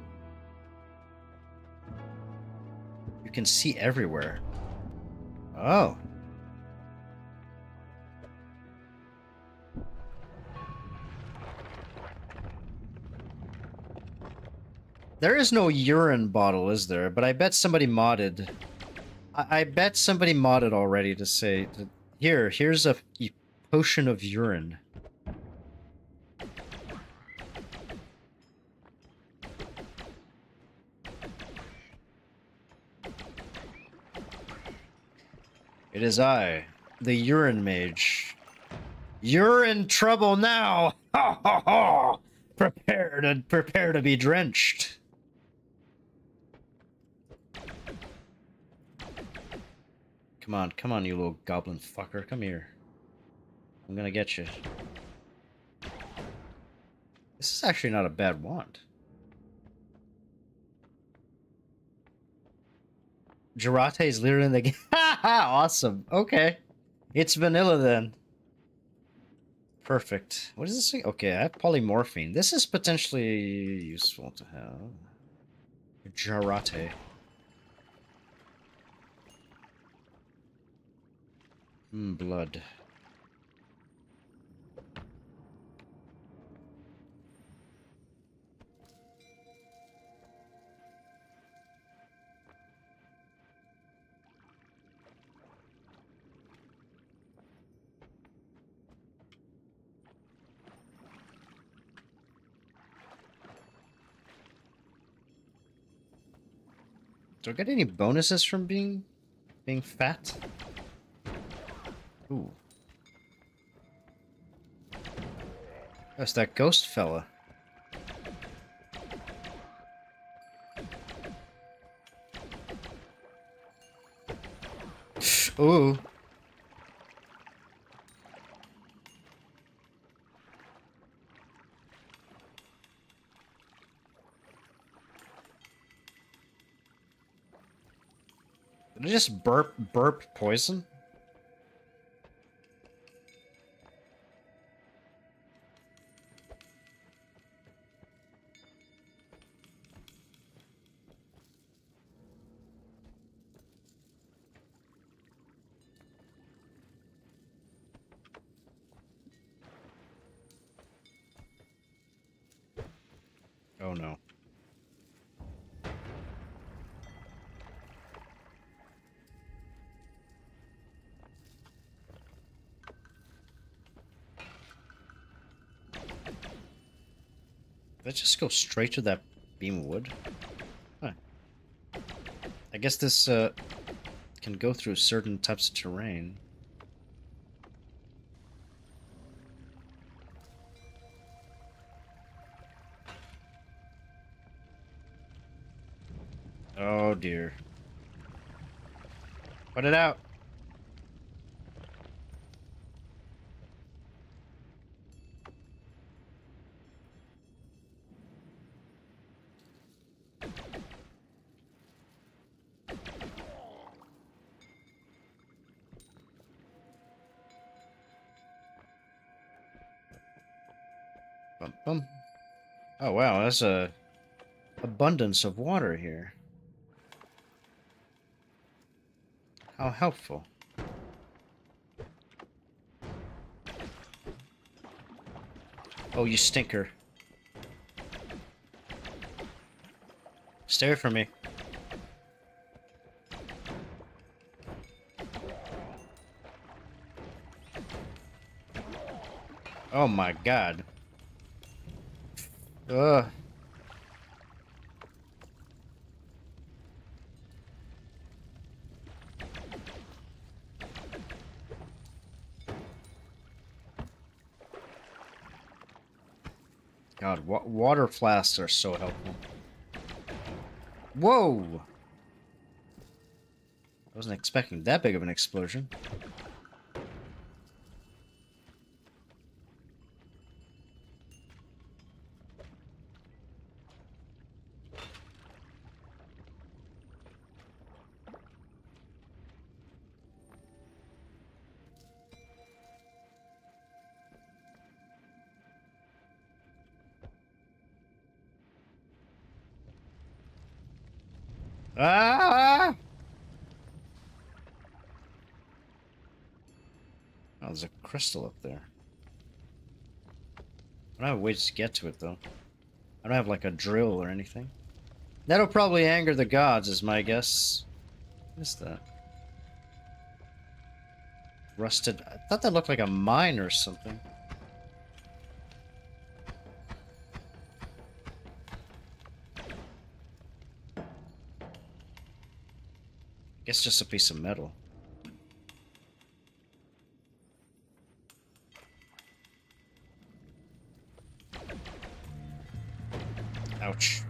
You can see everywhere. Oh. There is no urine bottle, is there? But I bet somebody modded. I, I bet somebody modded already to say, to, here, here's a potion of urine. It is I, the urine mage. You're in trouble now! Ha ha ha! Prepare to, prepare to be drenched. Come on, come on, you little goblin fucker. Come here. I'm gonna get you. This is actually not a bad wand. Jarate is literally in the game. awesome. Okay. It's vanilla then. Perfect. What does this say? Okay, I have polymorphine. This is potentially useful to have. Jarate. Mm, blood. Do I get any bonuses from being being fat? Ooh. That's that ghost fella. Ooh. Did I just burp burp poison? Let's just go straight to that beam of wood. Huh. I guess this uh, can go through certain types of terrain. Oh dear. Put it out. That's a uh, abundance of water here. How helpful. Oh, you stinker. Stay away from me. Oh my god. Ugh. God, wa water flasks are so helpful. Whoa! I wasn't expecting that big of an explosion. Ah! Oh, there's a crystal up there. I don't have ways to get to it, though. I don't have, like, a drill or anything. That'll probably anger the gods, is my guess. What is that? Rusted... I thought that looked like a mine or something. just a piece of metal. Ouch.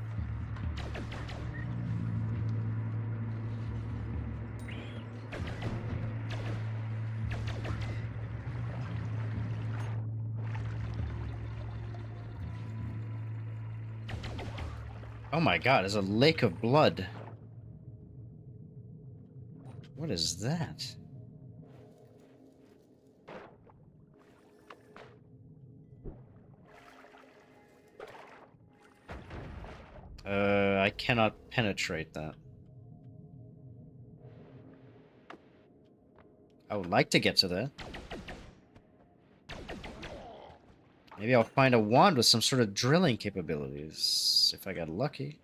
Oh my god, there's a lake of blood. Is that? Uh, I cannot penetrate that. I would like to get to that. Maybe I'll find a wand with some sort of drilling capabilities, if I got lucky.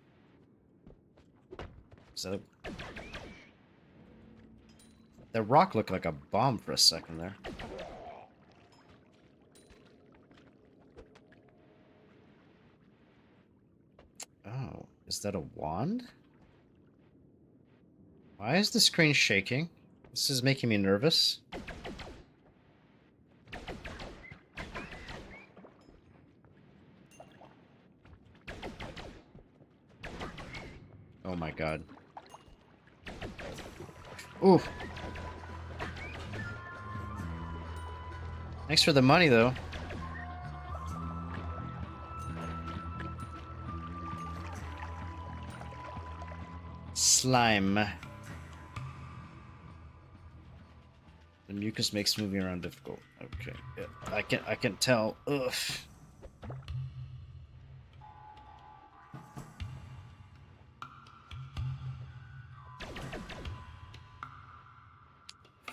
Is that a... The rock looked like a bomb for a second there. Oh, is that a wand? Why is the screen shaking? This is making me nervous. Oh my god. Oof. Thanks for the money, though. Slime. The mucus makes moving around difficult. Okay. Yeah, I can I can tell. Ugh.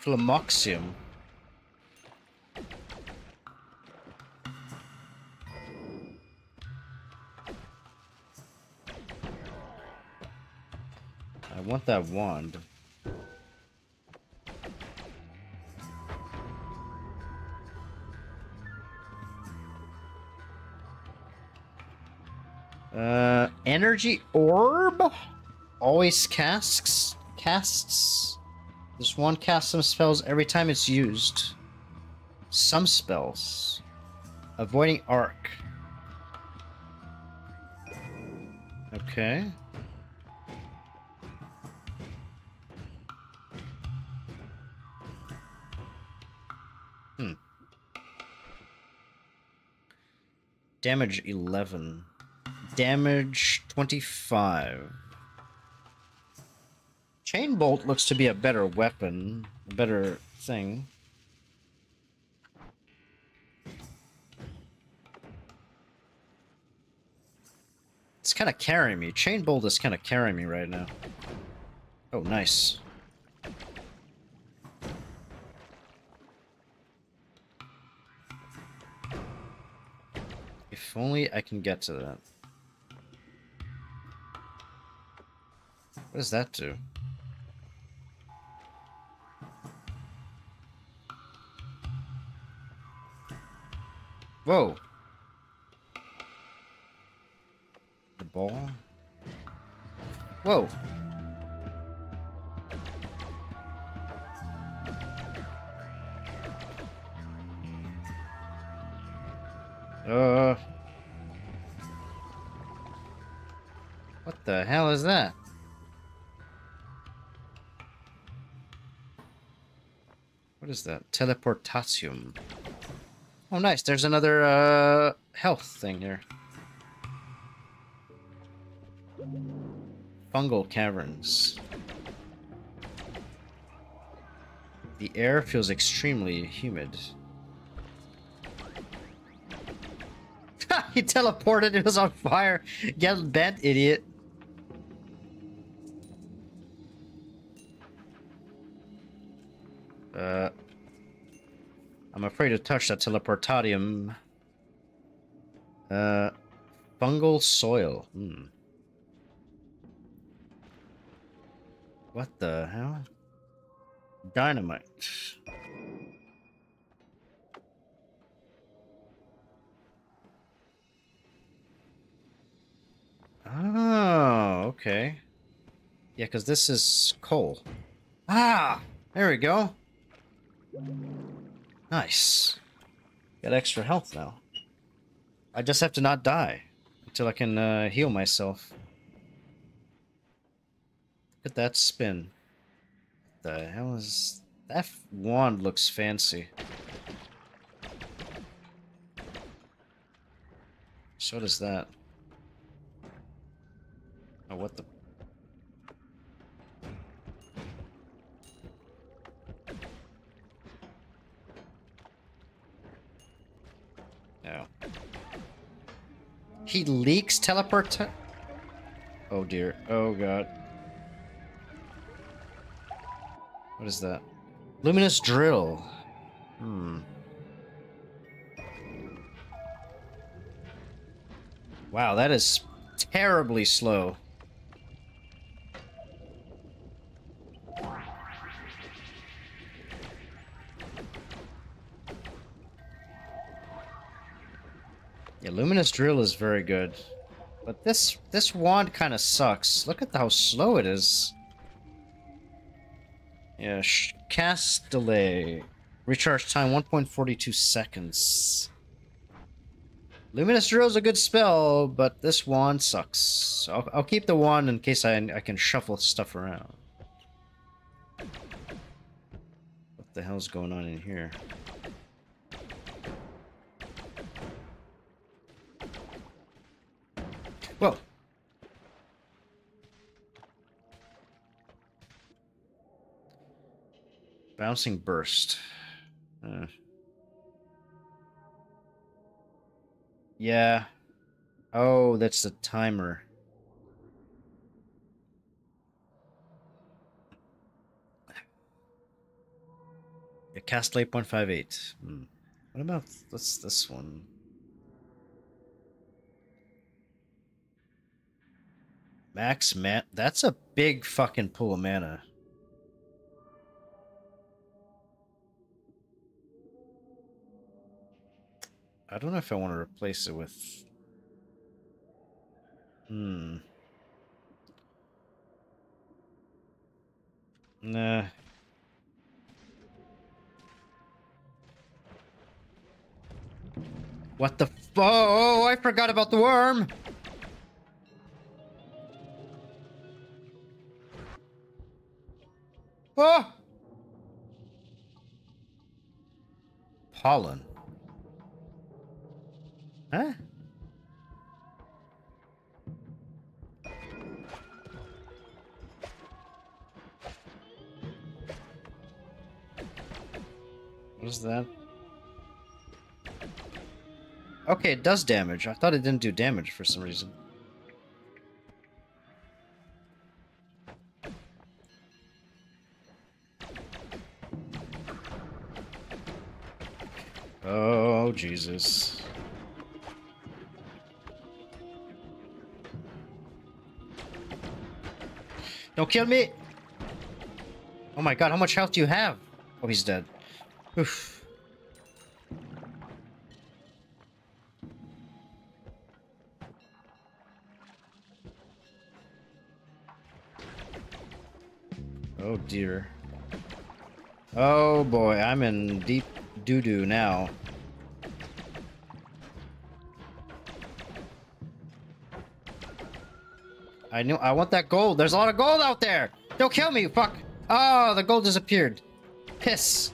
Flummoxium. Want that wand. Uh, energy orb? Always casts? Casts? This one casts some spells every time it's used. Some spells. Avoiding arc. Okay. Damage 11. Damage 25. Chain Bolt looks to be a better weapon, a better thing. It's kind of carrying me. Chain Bolt is kind of carrying me right now. Oh, nice. If only I can get to that. What does that do? Whoa. The ball. Whoa. Uh. What the hell is that? What is that? Teleportatium. Oh, nice. There's another uh, health thing here. Fungal caverns. The air feels extremely humid. he teleported, it was on fire. Get bent, idiot. Afraid to touch that teleportatium. Uh, fungal soil. Hmm. What the hell? Dynamite. Oh, okay. Yeah, because this is coal. Ah! There we go. Nice. Got extra health now. I just have to not die. until I can uh, heal myself. Look at that spin. The hell is that wand looks fancy. So does that. Oh, what the? He leaks teleport. oh dear. Oh god. What is that? Luminous drill. Hmm. Wow, that is terribly slow. Luminous Drill is very good. But this this wand kind of sucks. Look at how slow it is. Yeah, cast delay. Recharge time 1.42 seconds. Luminous Drill is a good spell, but this wand sucks. I'll, I'll keep the wand in case I, I can shuffle stuff around. What the hell's going on in here? Whoa! Bouncing burst. Uh. Yeah. Oh, that's the timer. Cast 8.58. Hmm. What about what's this one? Max man that's a big fucking pool of mana. I don't know if I want to replace it with... Hmm. Nah. What the Oh, I forgot about the worm! Oh! Pollen. Huh? What is that? Okay, it does damage. I thought it didn't do damage for some reason. Oh, Jesus. Don't kill me! Oh my god, how much health do you have? Oh, he's dead. Oof. Oh dear. Oh boy, I'm in deep doo-doo now. I knew I want that gold. There's a lot of gold out there. Don't kill me, fuck. Oh, the gold disappeared. Piss.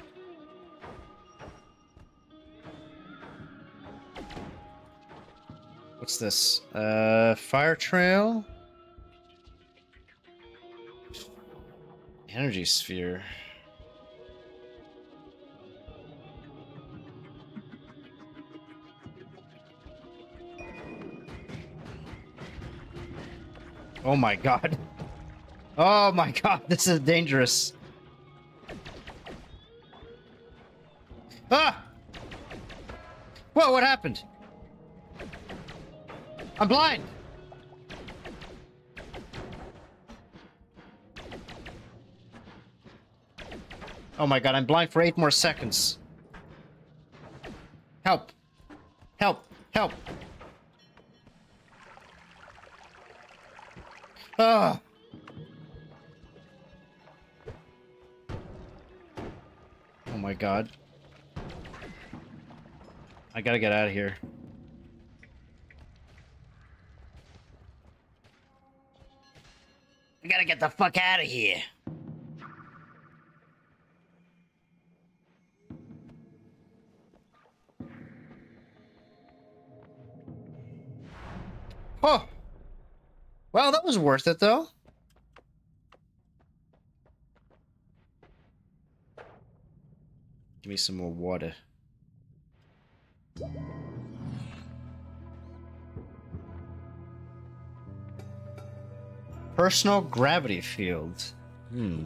What's this? Uh, fire trail? Energy sphere. Oh my god. Oh my god, this is dangerous. Ah! Whoa, what happened? I'm blind! Oh my god, I'm blind for eight more seconds. gotta get out of here. I gotta get the fuck out of here. Oh. Well, that was worth it, though. Give me some more water. Personal gravity field. Hmm.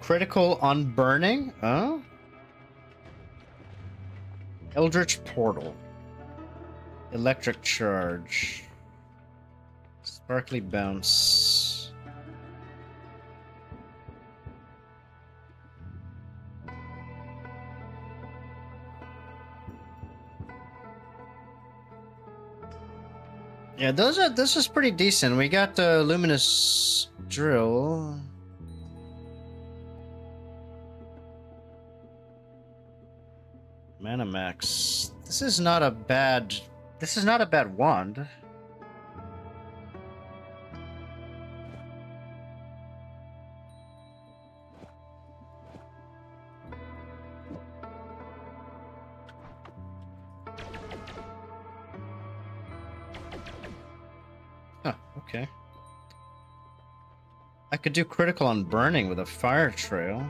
Critical on burning? Huh? Eldritch Portal. Electric Charge. Sparkly Bounce. Yeah, those are. This is pretty decent. We got the luminous drill. Manamax. This is not a bad. This is not a bad wand. Could do critical on burning with a fire trail.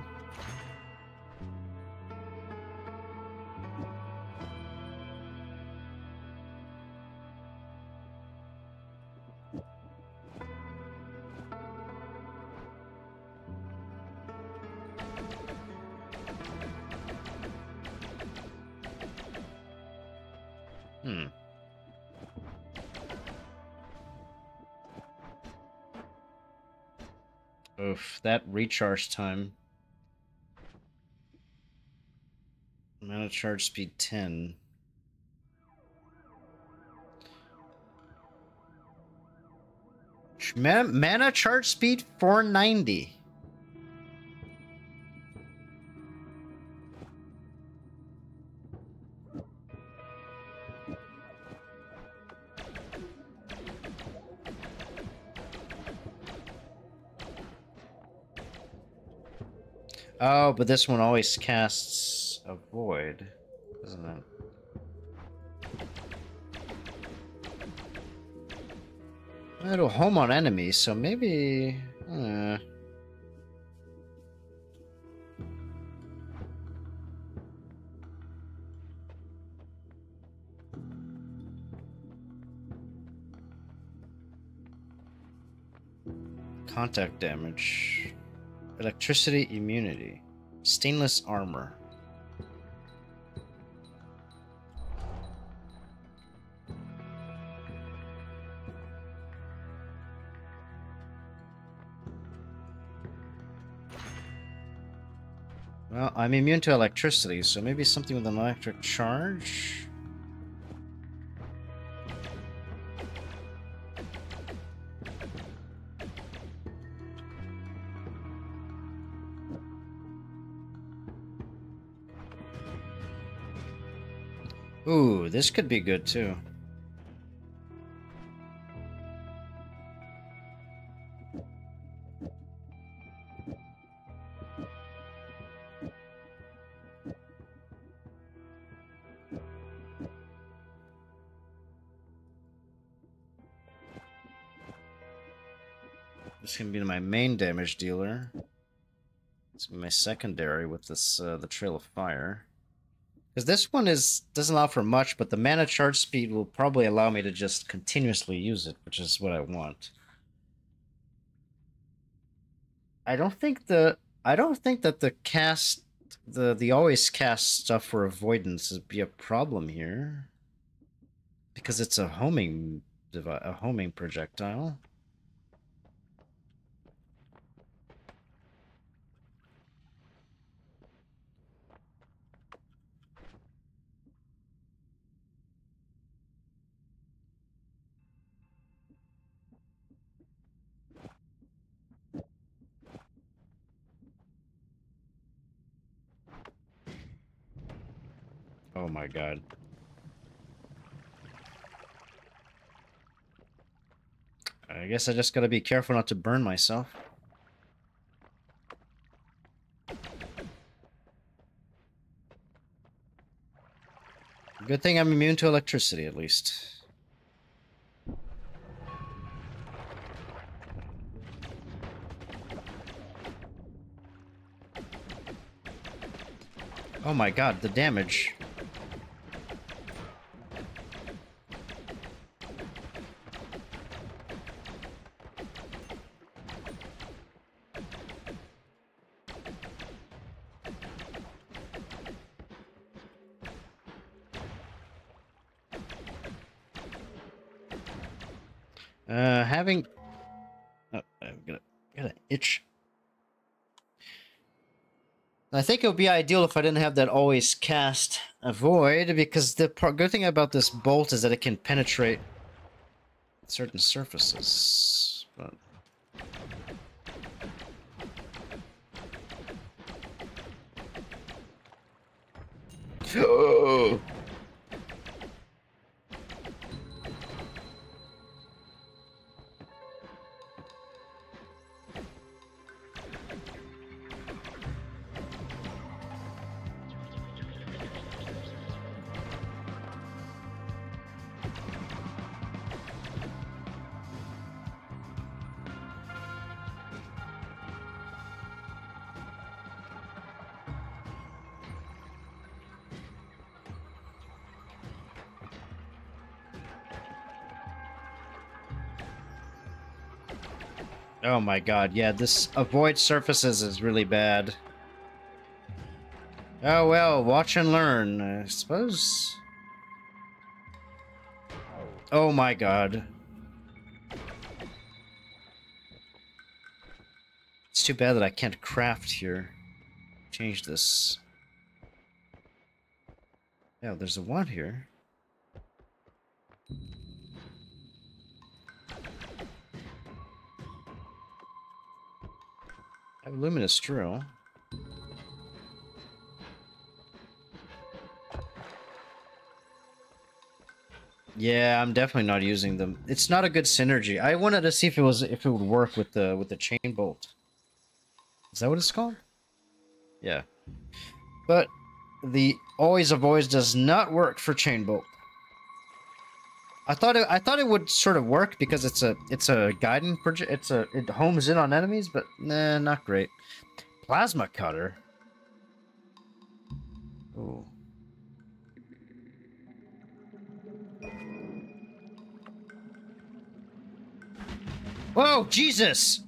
Recharge time. Mana charge speed 10. Mana, mana charge speed 490. Oh, but this one always casts a void, doesn't it? It'll home on enemies, so maybe... Uh... Contact damage. Electricity immunity. Stainless armor. Well, I'm immune to electricity, so maybe something with an electric charge? Ooh, this could be good too. This can be my main damage dealer. It's my secondary with this uh, the Trail of Fire. Because this one is doesn't allow for much, but the mana charge speed will probably allow me to just continuously use it, which is what I want. I don't think the I don't think that the cast the the always cast stuff for avoidance would be a problem here. Because it's a homing a homing projectile. Oh my god. I guess I just gotta be careful not to burn myself. Good thing I'm immune to electricity, at least. Oh my god, the damage. Itch. I think it would be ideal if I didn't have that always cast avoid, because the good thing about this bolt is that it can penetrate certain surfaces. But... Oh! Oh my god, yeah, this avoid surfaces is really bad. Oh well, watch and learn, I suppose. Oh my god. It's too bad that I can't craft here. Change this. Yeah, there's a one here. Luminous drill. Yeah, I'm definitely not using them. It's not a good synergy. I wanted to see if it was if it would work with the with the chain bolt. Is that what it's called? Yeah. But the always avoids does not work for chain bolt. I thought it, I thought it would sort of work because it's a it's a guiding project. It's a it homes in on enemies, but nah, not great. Plasma cutter. Ooh. Whoa, Jesus!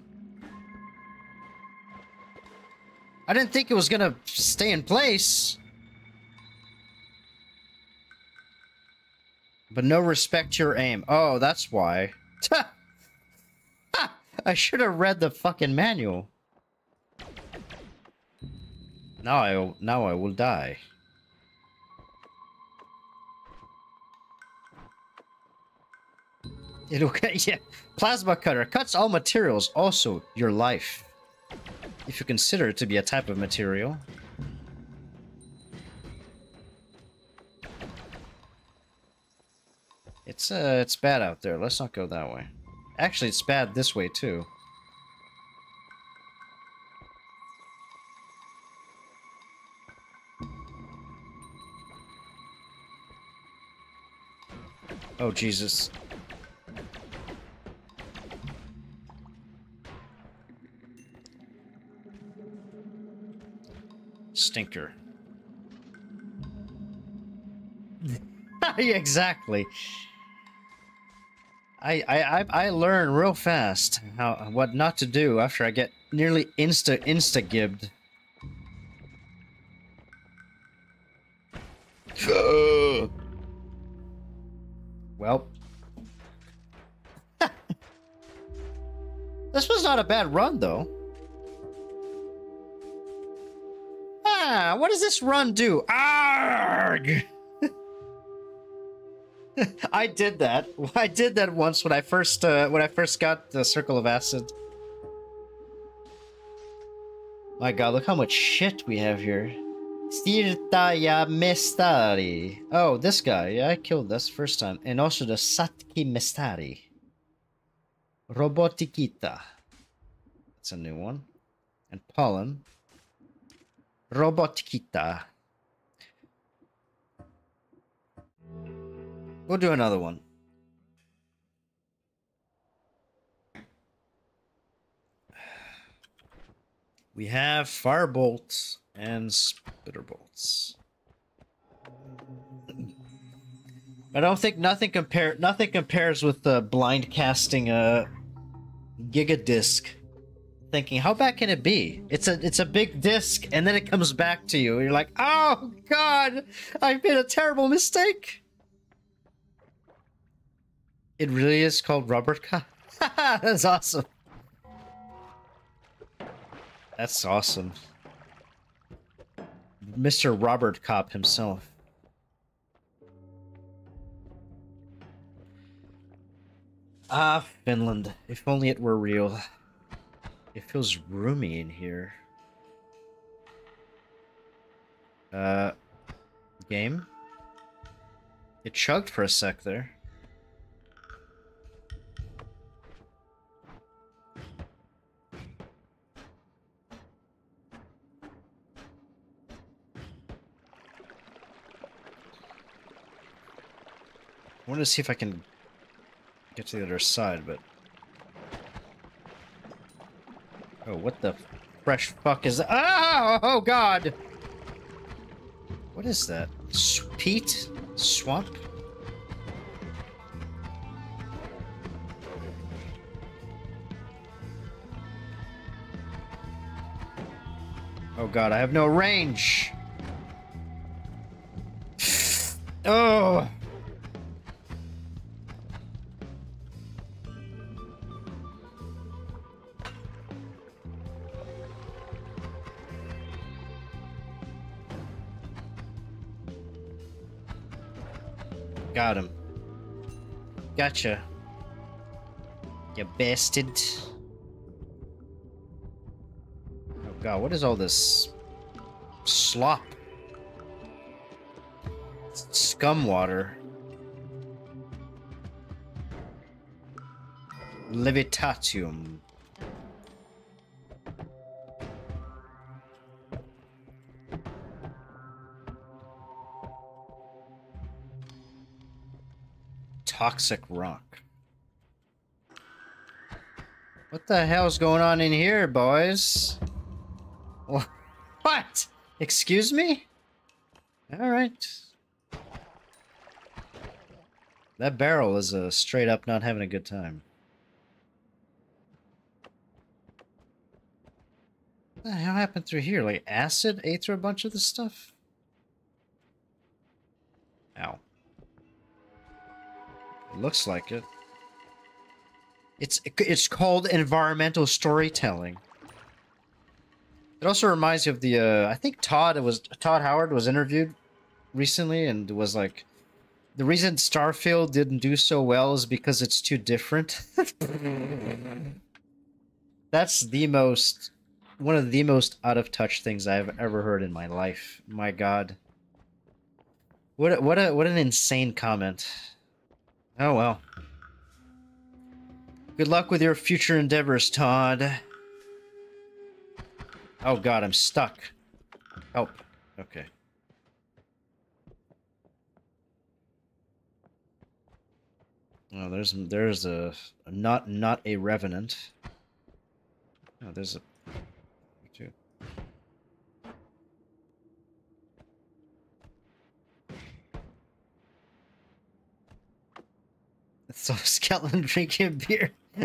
I didn't think it was gonna stay in place. But no respect to your aim. Oh, that's why. I should have read the fucking manual. Now I now I will die. It'll yeah. Plasma cutter cuts all materials, also your life. If you consider it to be a type of material. It's uh, it's bad out there. Let's not go that way. Actually, it's bad this way too. Oh, Jesus. Stinker. exactly. I, I I learn real fast how what not to do after I get nearly insta insta gibbed. well, this was not a bad run though. Ah, what does this run do? Arg! I did that. I did that once when I first uh, when I first got the Circle of Acid. My god, look how much shit we have here. Stirtaya Mestari. Oh, this guy. Yeah, I killed this first time. And also the Satki Mestari. Robotikita. That's a new one. And pollen. Robotikita. We'll do another one. We have fire bolts and spitter bolts. I don't think nothing compare nothing compares with the blind casting uh, a giga disc. Thinking, how bad can it be? It's a it's a big disc, and then it comes back to you. You're like, oh god, I've made a terrible mistake. It really is called Robert Cop. That's awesome. That's awesome. Mr. Robert Cop himself. Ah, Finland. If only it were real. It feels roomy in here. Uh, game? It chugged for a sec there. I want to see if I can get to the other side, but... Oh, what the fresh fuck is that? Oh, oh god! What is that? S peat? Swamp? Oh god, I have no range! Oh! Got him. Gotcha. You bastard. Oh god, what is all this slop? Scum water. Levitatium. Toxic rock. What the hell's going on in here, boys? What? Excuse me? Alright. That barrel is a straight up not having a good time. What the hell happened through here? Like acid ate through a bunch of the stuff? Looks like it. It's it's called environmental storytelling. It also reminds me of the uh, I think Todd it was Todd Howard was interviewed recently and was like the reason Starfield didn't do so well is because it's too different. That's the most one of the most out of touch things I've ever heard in my life. My god. What a, what a what an insane comment. Oh well. Good luck with your future endeavors, Todd. Oh god, I'm stuck. Help. Okay. Oh, there's there's a, a not not a revenant. Oh, there's a two. So skeleton drinking beer.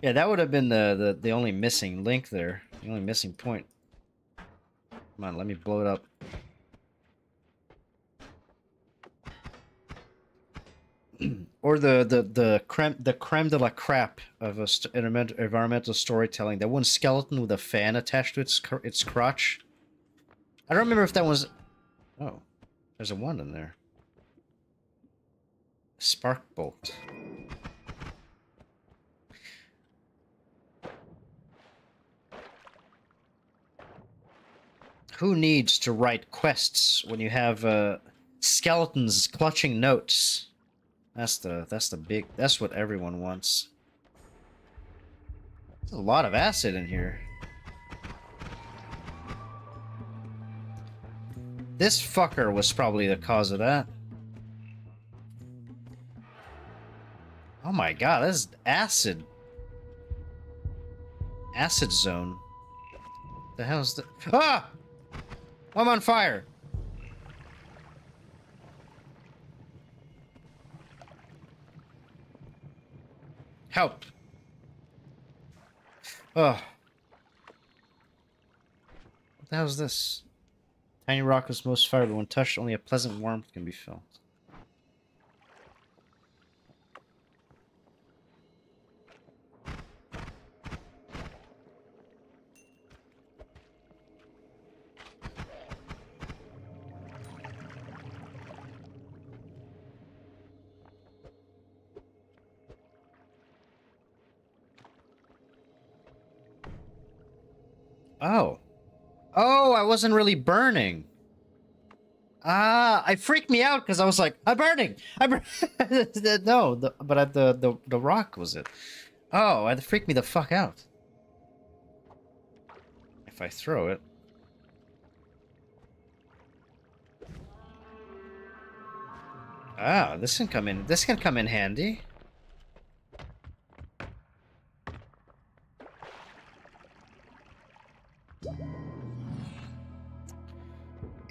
yeah, that would have been the, the the only missing link there. The only missing point. Come on, let me blow it up. or the the the creme the creme de la crap of a st environmental storytelling. That one skeleton with a fan attached to its its crotch. I don't remember if that was. Oh, there's a one in there. Spark bolt. Who needs to write quests when you have uh, skeletons clutching notes? That's the that's the big that's what everyone wants. There's a lot of acid in here. This fucker was probably the cause of that. Oh my god, this is acid. Acid zone. The hell's the- Ah! I'm on fire! Help! Ugh. What the hell is this? Tiny rock is most fire, but when touched, only a pleasant warmth can be felt. Oh. Oh, I wasn't really burning. Ah, I freaked me out because I was like, I'm burning. I'm no, the, but the the the rock was it. Oh, it freaked me the fuck out. If I throw it. Ah, this can come in. This can come in handy.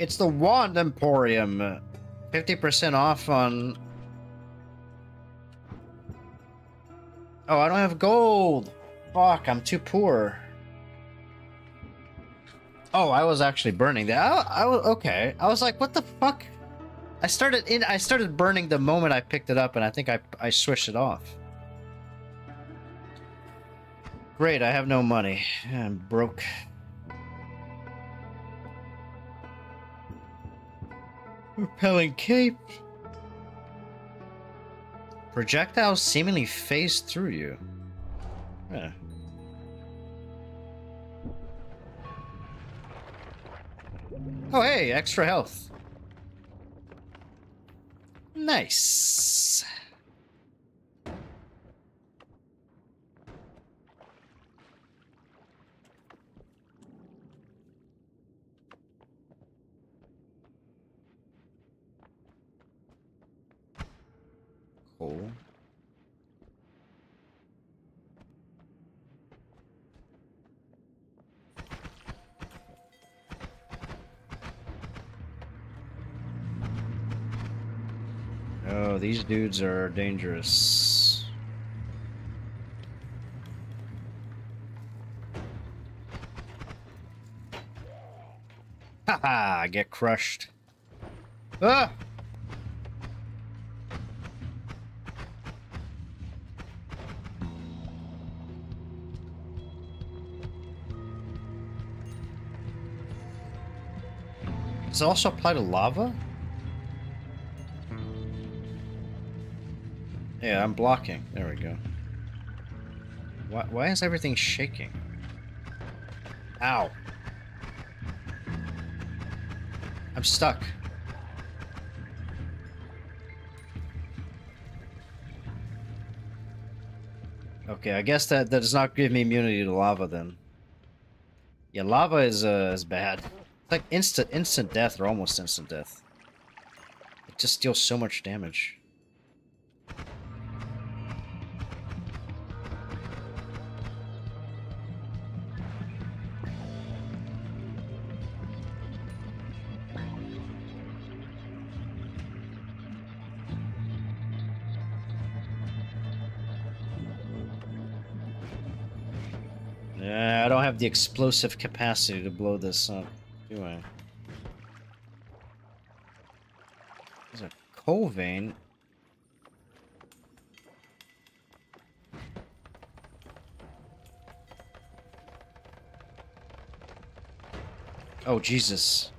It's the Wand Emporium. 50% off on... Oh, I don't have gold. Fuck, I'm too poor. Oh, I was actually burning that. I, was okay. I was like, what the fuck? I started in. I started burning the moment I picked it up, and I think I I switched it off. Great, I have no money. I'm broke. Repelling cape. Projectiles seemingly phase through you. Oh, hey, extra health. Nice. Cool. Oh, these dudes are dangerous. Haha, get crushed. Ah! Does it also apply to lava? Yeah, I'm blocking. There we go. Why, why is everything shaking? Ow. I'm stuck. Okay, I guess that, that does not give me immunity to lava then. Yeah, lava is, uh, is bad. Like instant, instant death or almost instant death. It just deals so much damage. Yeah, I don't have the explosive capacity to blow this up, do I? There's a coal vein. Oh, Jesus.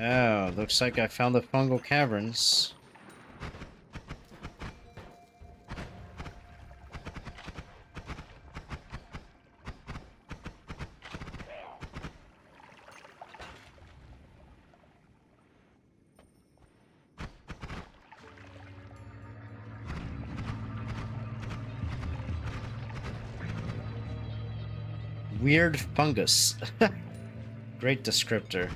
Oh, looks like I found the fungal caverns. Weird fungus. Great descriptor.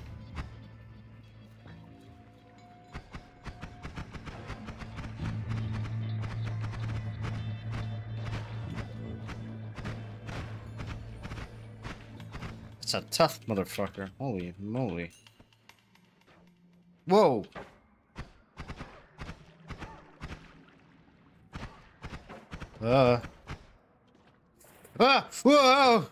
It's a tough motherfucker. Holy moly. Whoa! Uh. Ah! Whoa!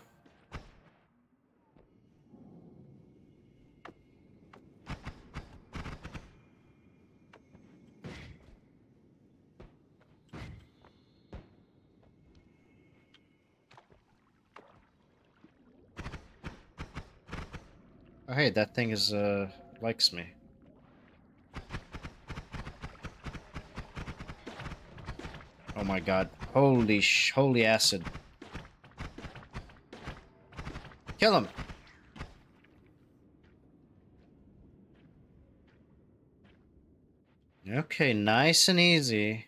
Oh, hey, that thing is, uh, likes me. Oh my god. Holy sh- holy acid. Kill him! Okay, nice and easy.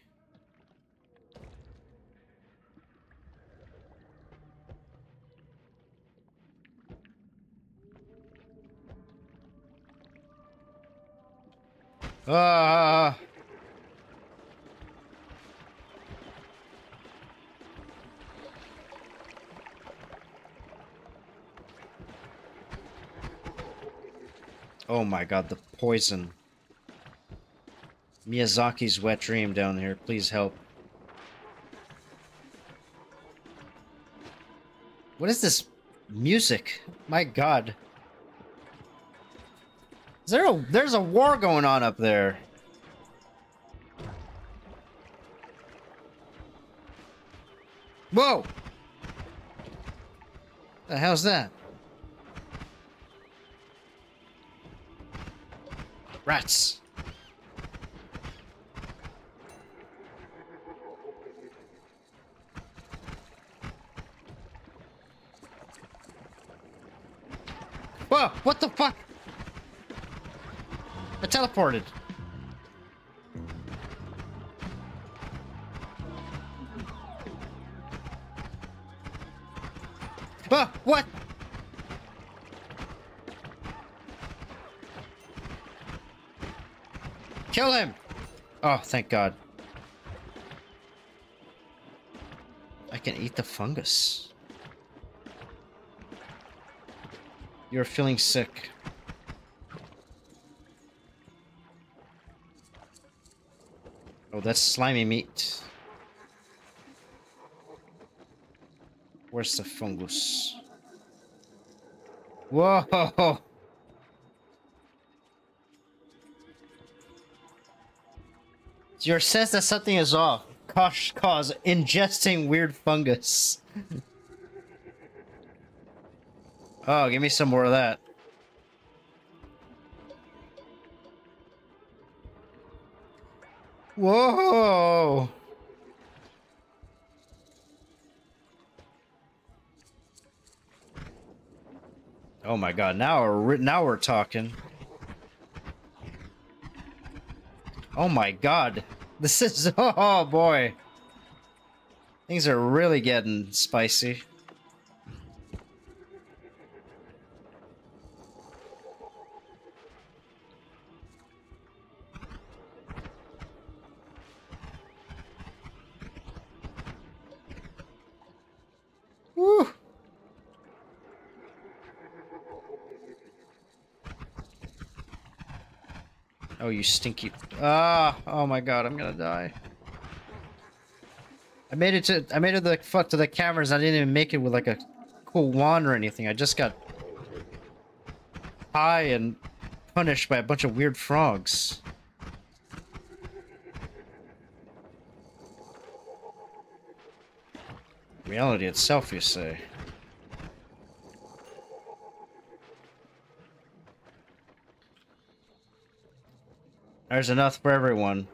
God, the poison. Miyazaki's wet dream down here. Please help. What is this music? My god. Is there a there's a war going on up there? Whoa! The hell's that? Rats. Whoa! What the fuck? I teleported. Ah, what? Kill him! Oh, thank God. I can eat the fungus. You're feeling sick. Oh, that's slimy meat. Where's the fungus? Whoa! Your sense that something is off. Cause, cause ingesting weird fungus. oh, give me some more of that. Whoa! Oh my god, now we're now we're talking. Oh my god. This is oh boy. Things are really getting spicy. You stinky... Ah! Oh my god, I'm gonna die. I made it to... I made it the, fuck to the cameras. I didn't even make it with like a cool wand or anything. I just got high and punished by a bunch of weird frogs. Reality itself, you say? There's enough for everyone.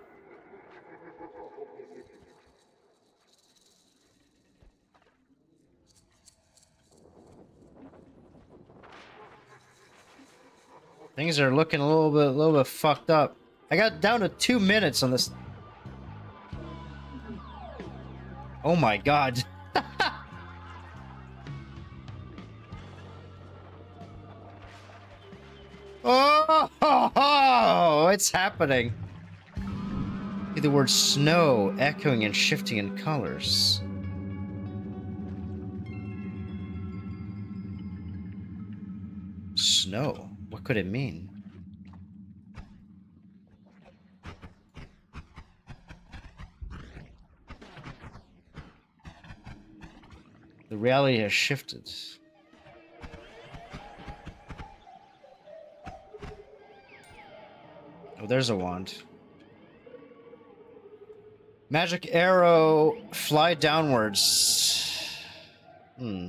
Things are looking a little bit, a little bit fucked up. I got down to two minutes on this. Oh my god. it's happening. The word snow echoing and shifting in colors. Snow. What could it mean? The reality has shifted. Oh, there's a wand. Magic arrow, fly downwards. Hmm.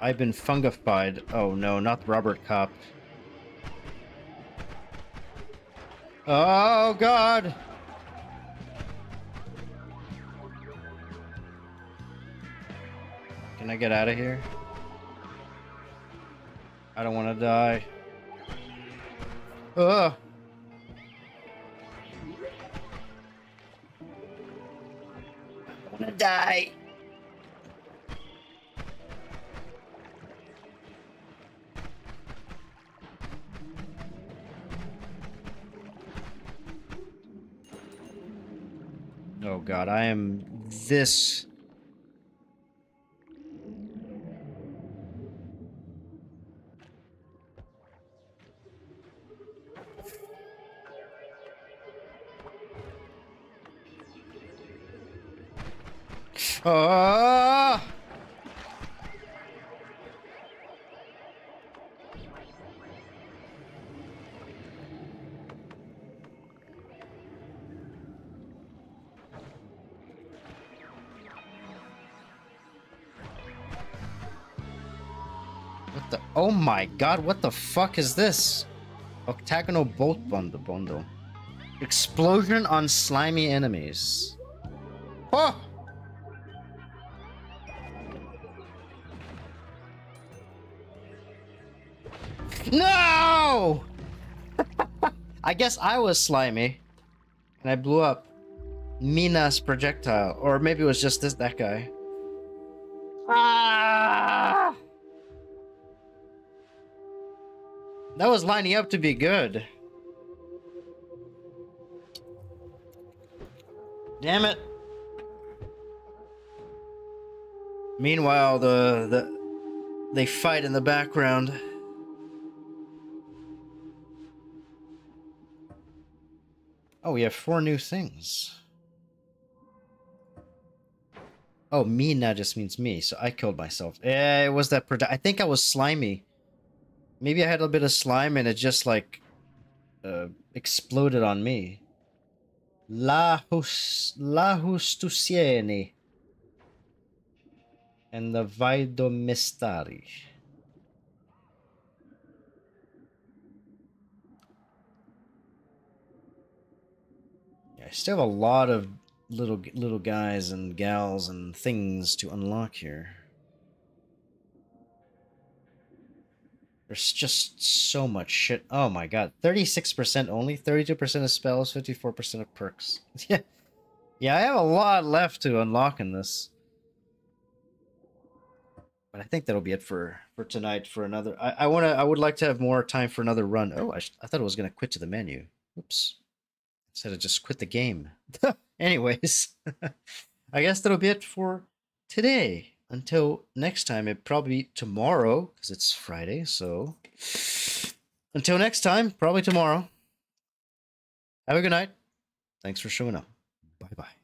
I've been fungified. Oh no, not Robert Cop. Oh god! I get out of here? I don't want to die. Ugh! I want to die! Oh god, I am this... Ah! What the? Oh my god, what the fuck is this? Octagonal bolt bundle. bundle. Explosion on slimy enemies. Oh! I guess I was slimy. And I blew up. Mina's projectile. Or maybe it was just this that guy. Ah! That was lining up to be good. Damn it. Meanwhile, the the they fight in the background. Oh, we have four new things. Oh, me now just means me, so I killed myself. Yeah, it was that I think I was slimy. Maybe I had a bit of slime and it just like uh, exploded on me. La hus la Hustusieni and the Vaidomistari. Yeah, still have a lot of little little guys and gals and things to unlock here. There's just so much shit. Oh my god. 36% only, 32% of spells, 54% of perks. yeah. Yeah, I have a lot left to unlock in this. But I think that'll be it for for tonight for another I, I want to I would like to have more time for another run. Oh, I, I thought I was going to quit to the menu. Oops. Instead of just quit the game. Anyways, I guess that'll be it for today until next time, it probably tomorrow because it's Friday. So until next time, probably tomorrow. Have a good night. Thanks for showing up. Bye bye.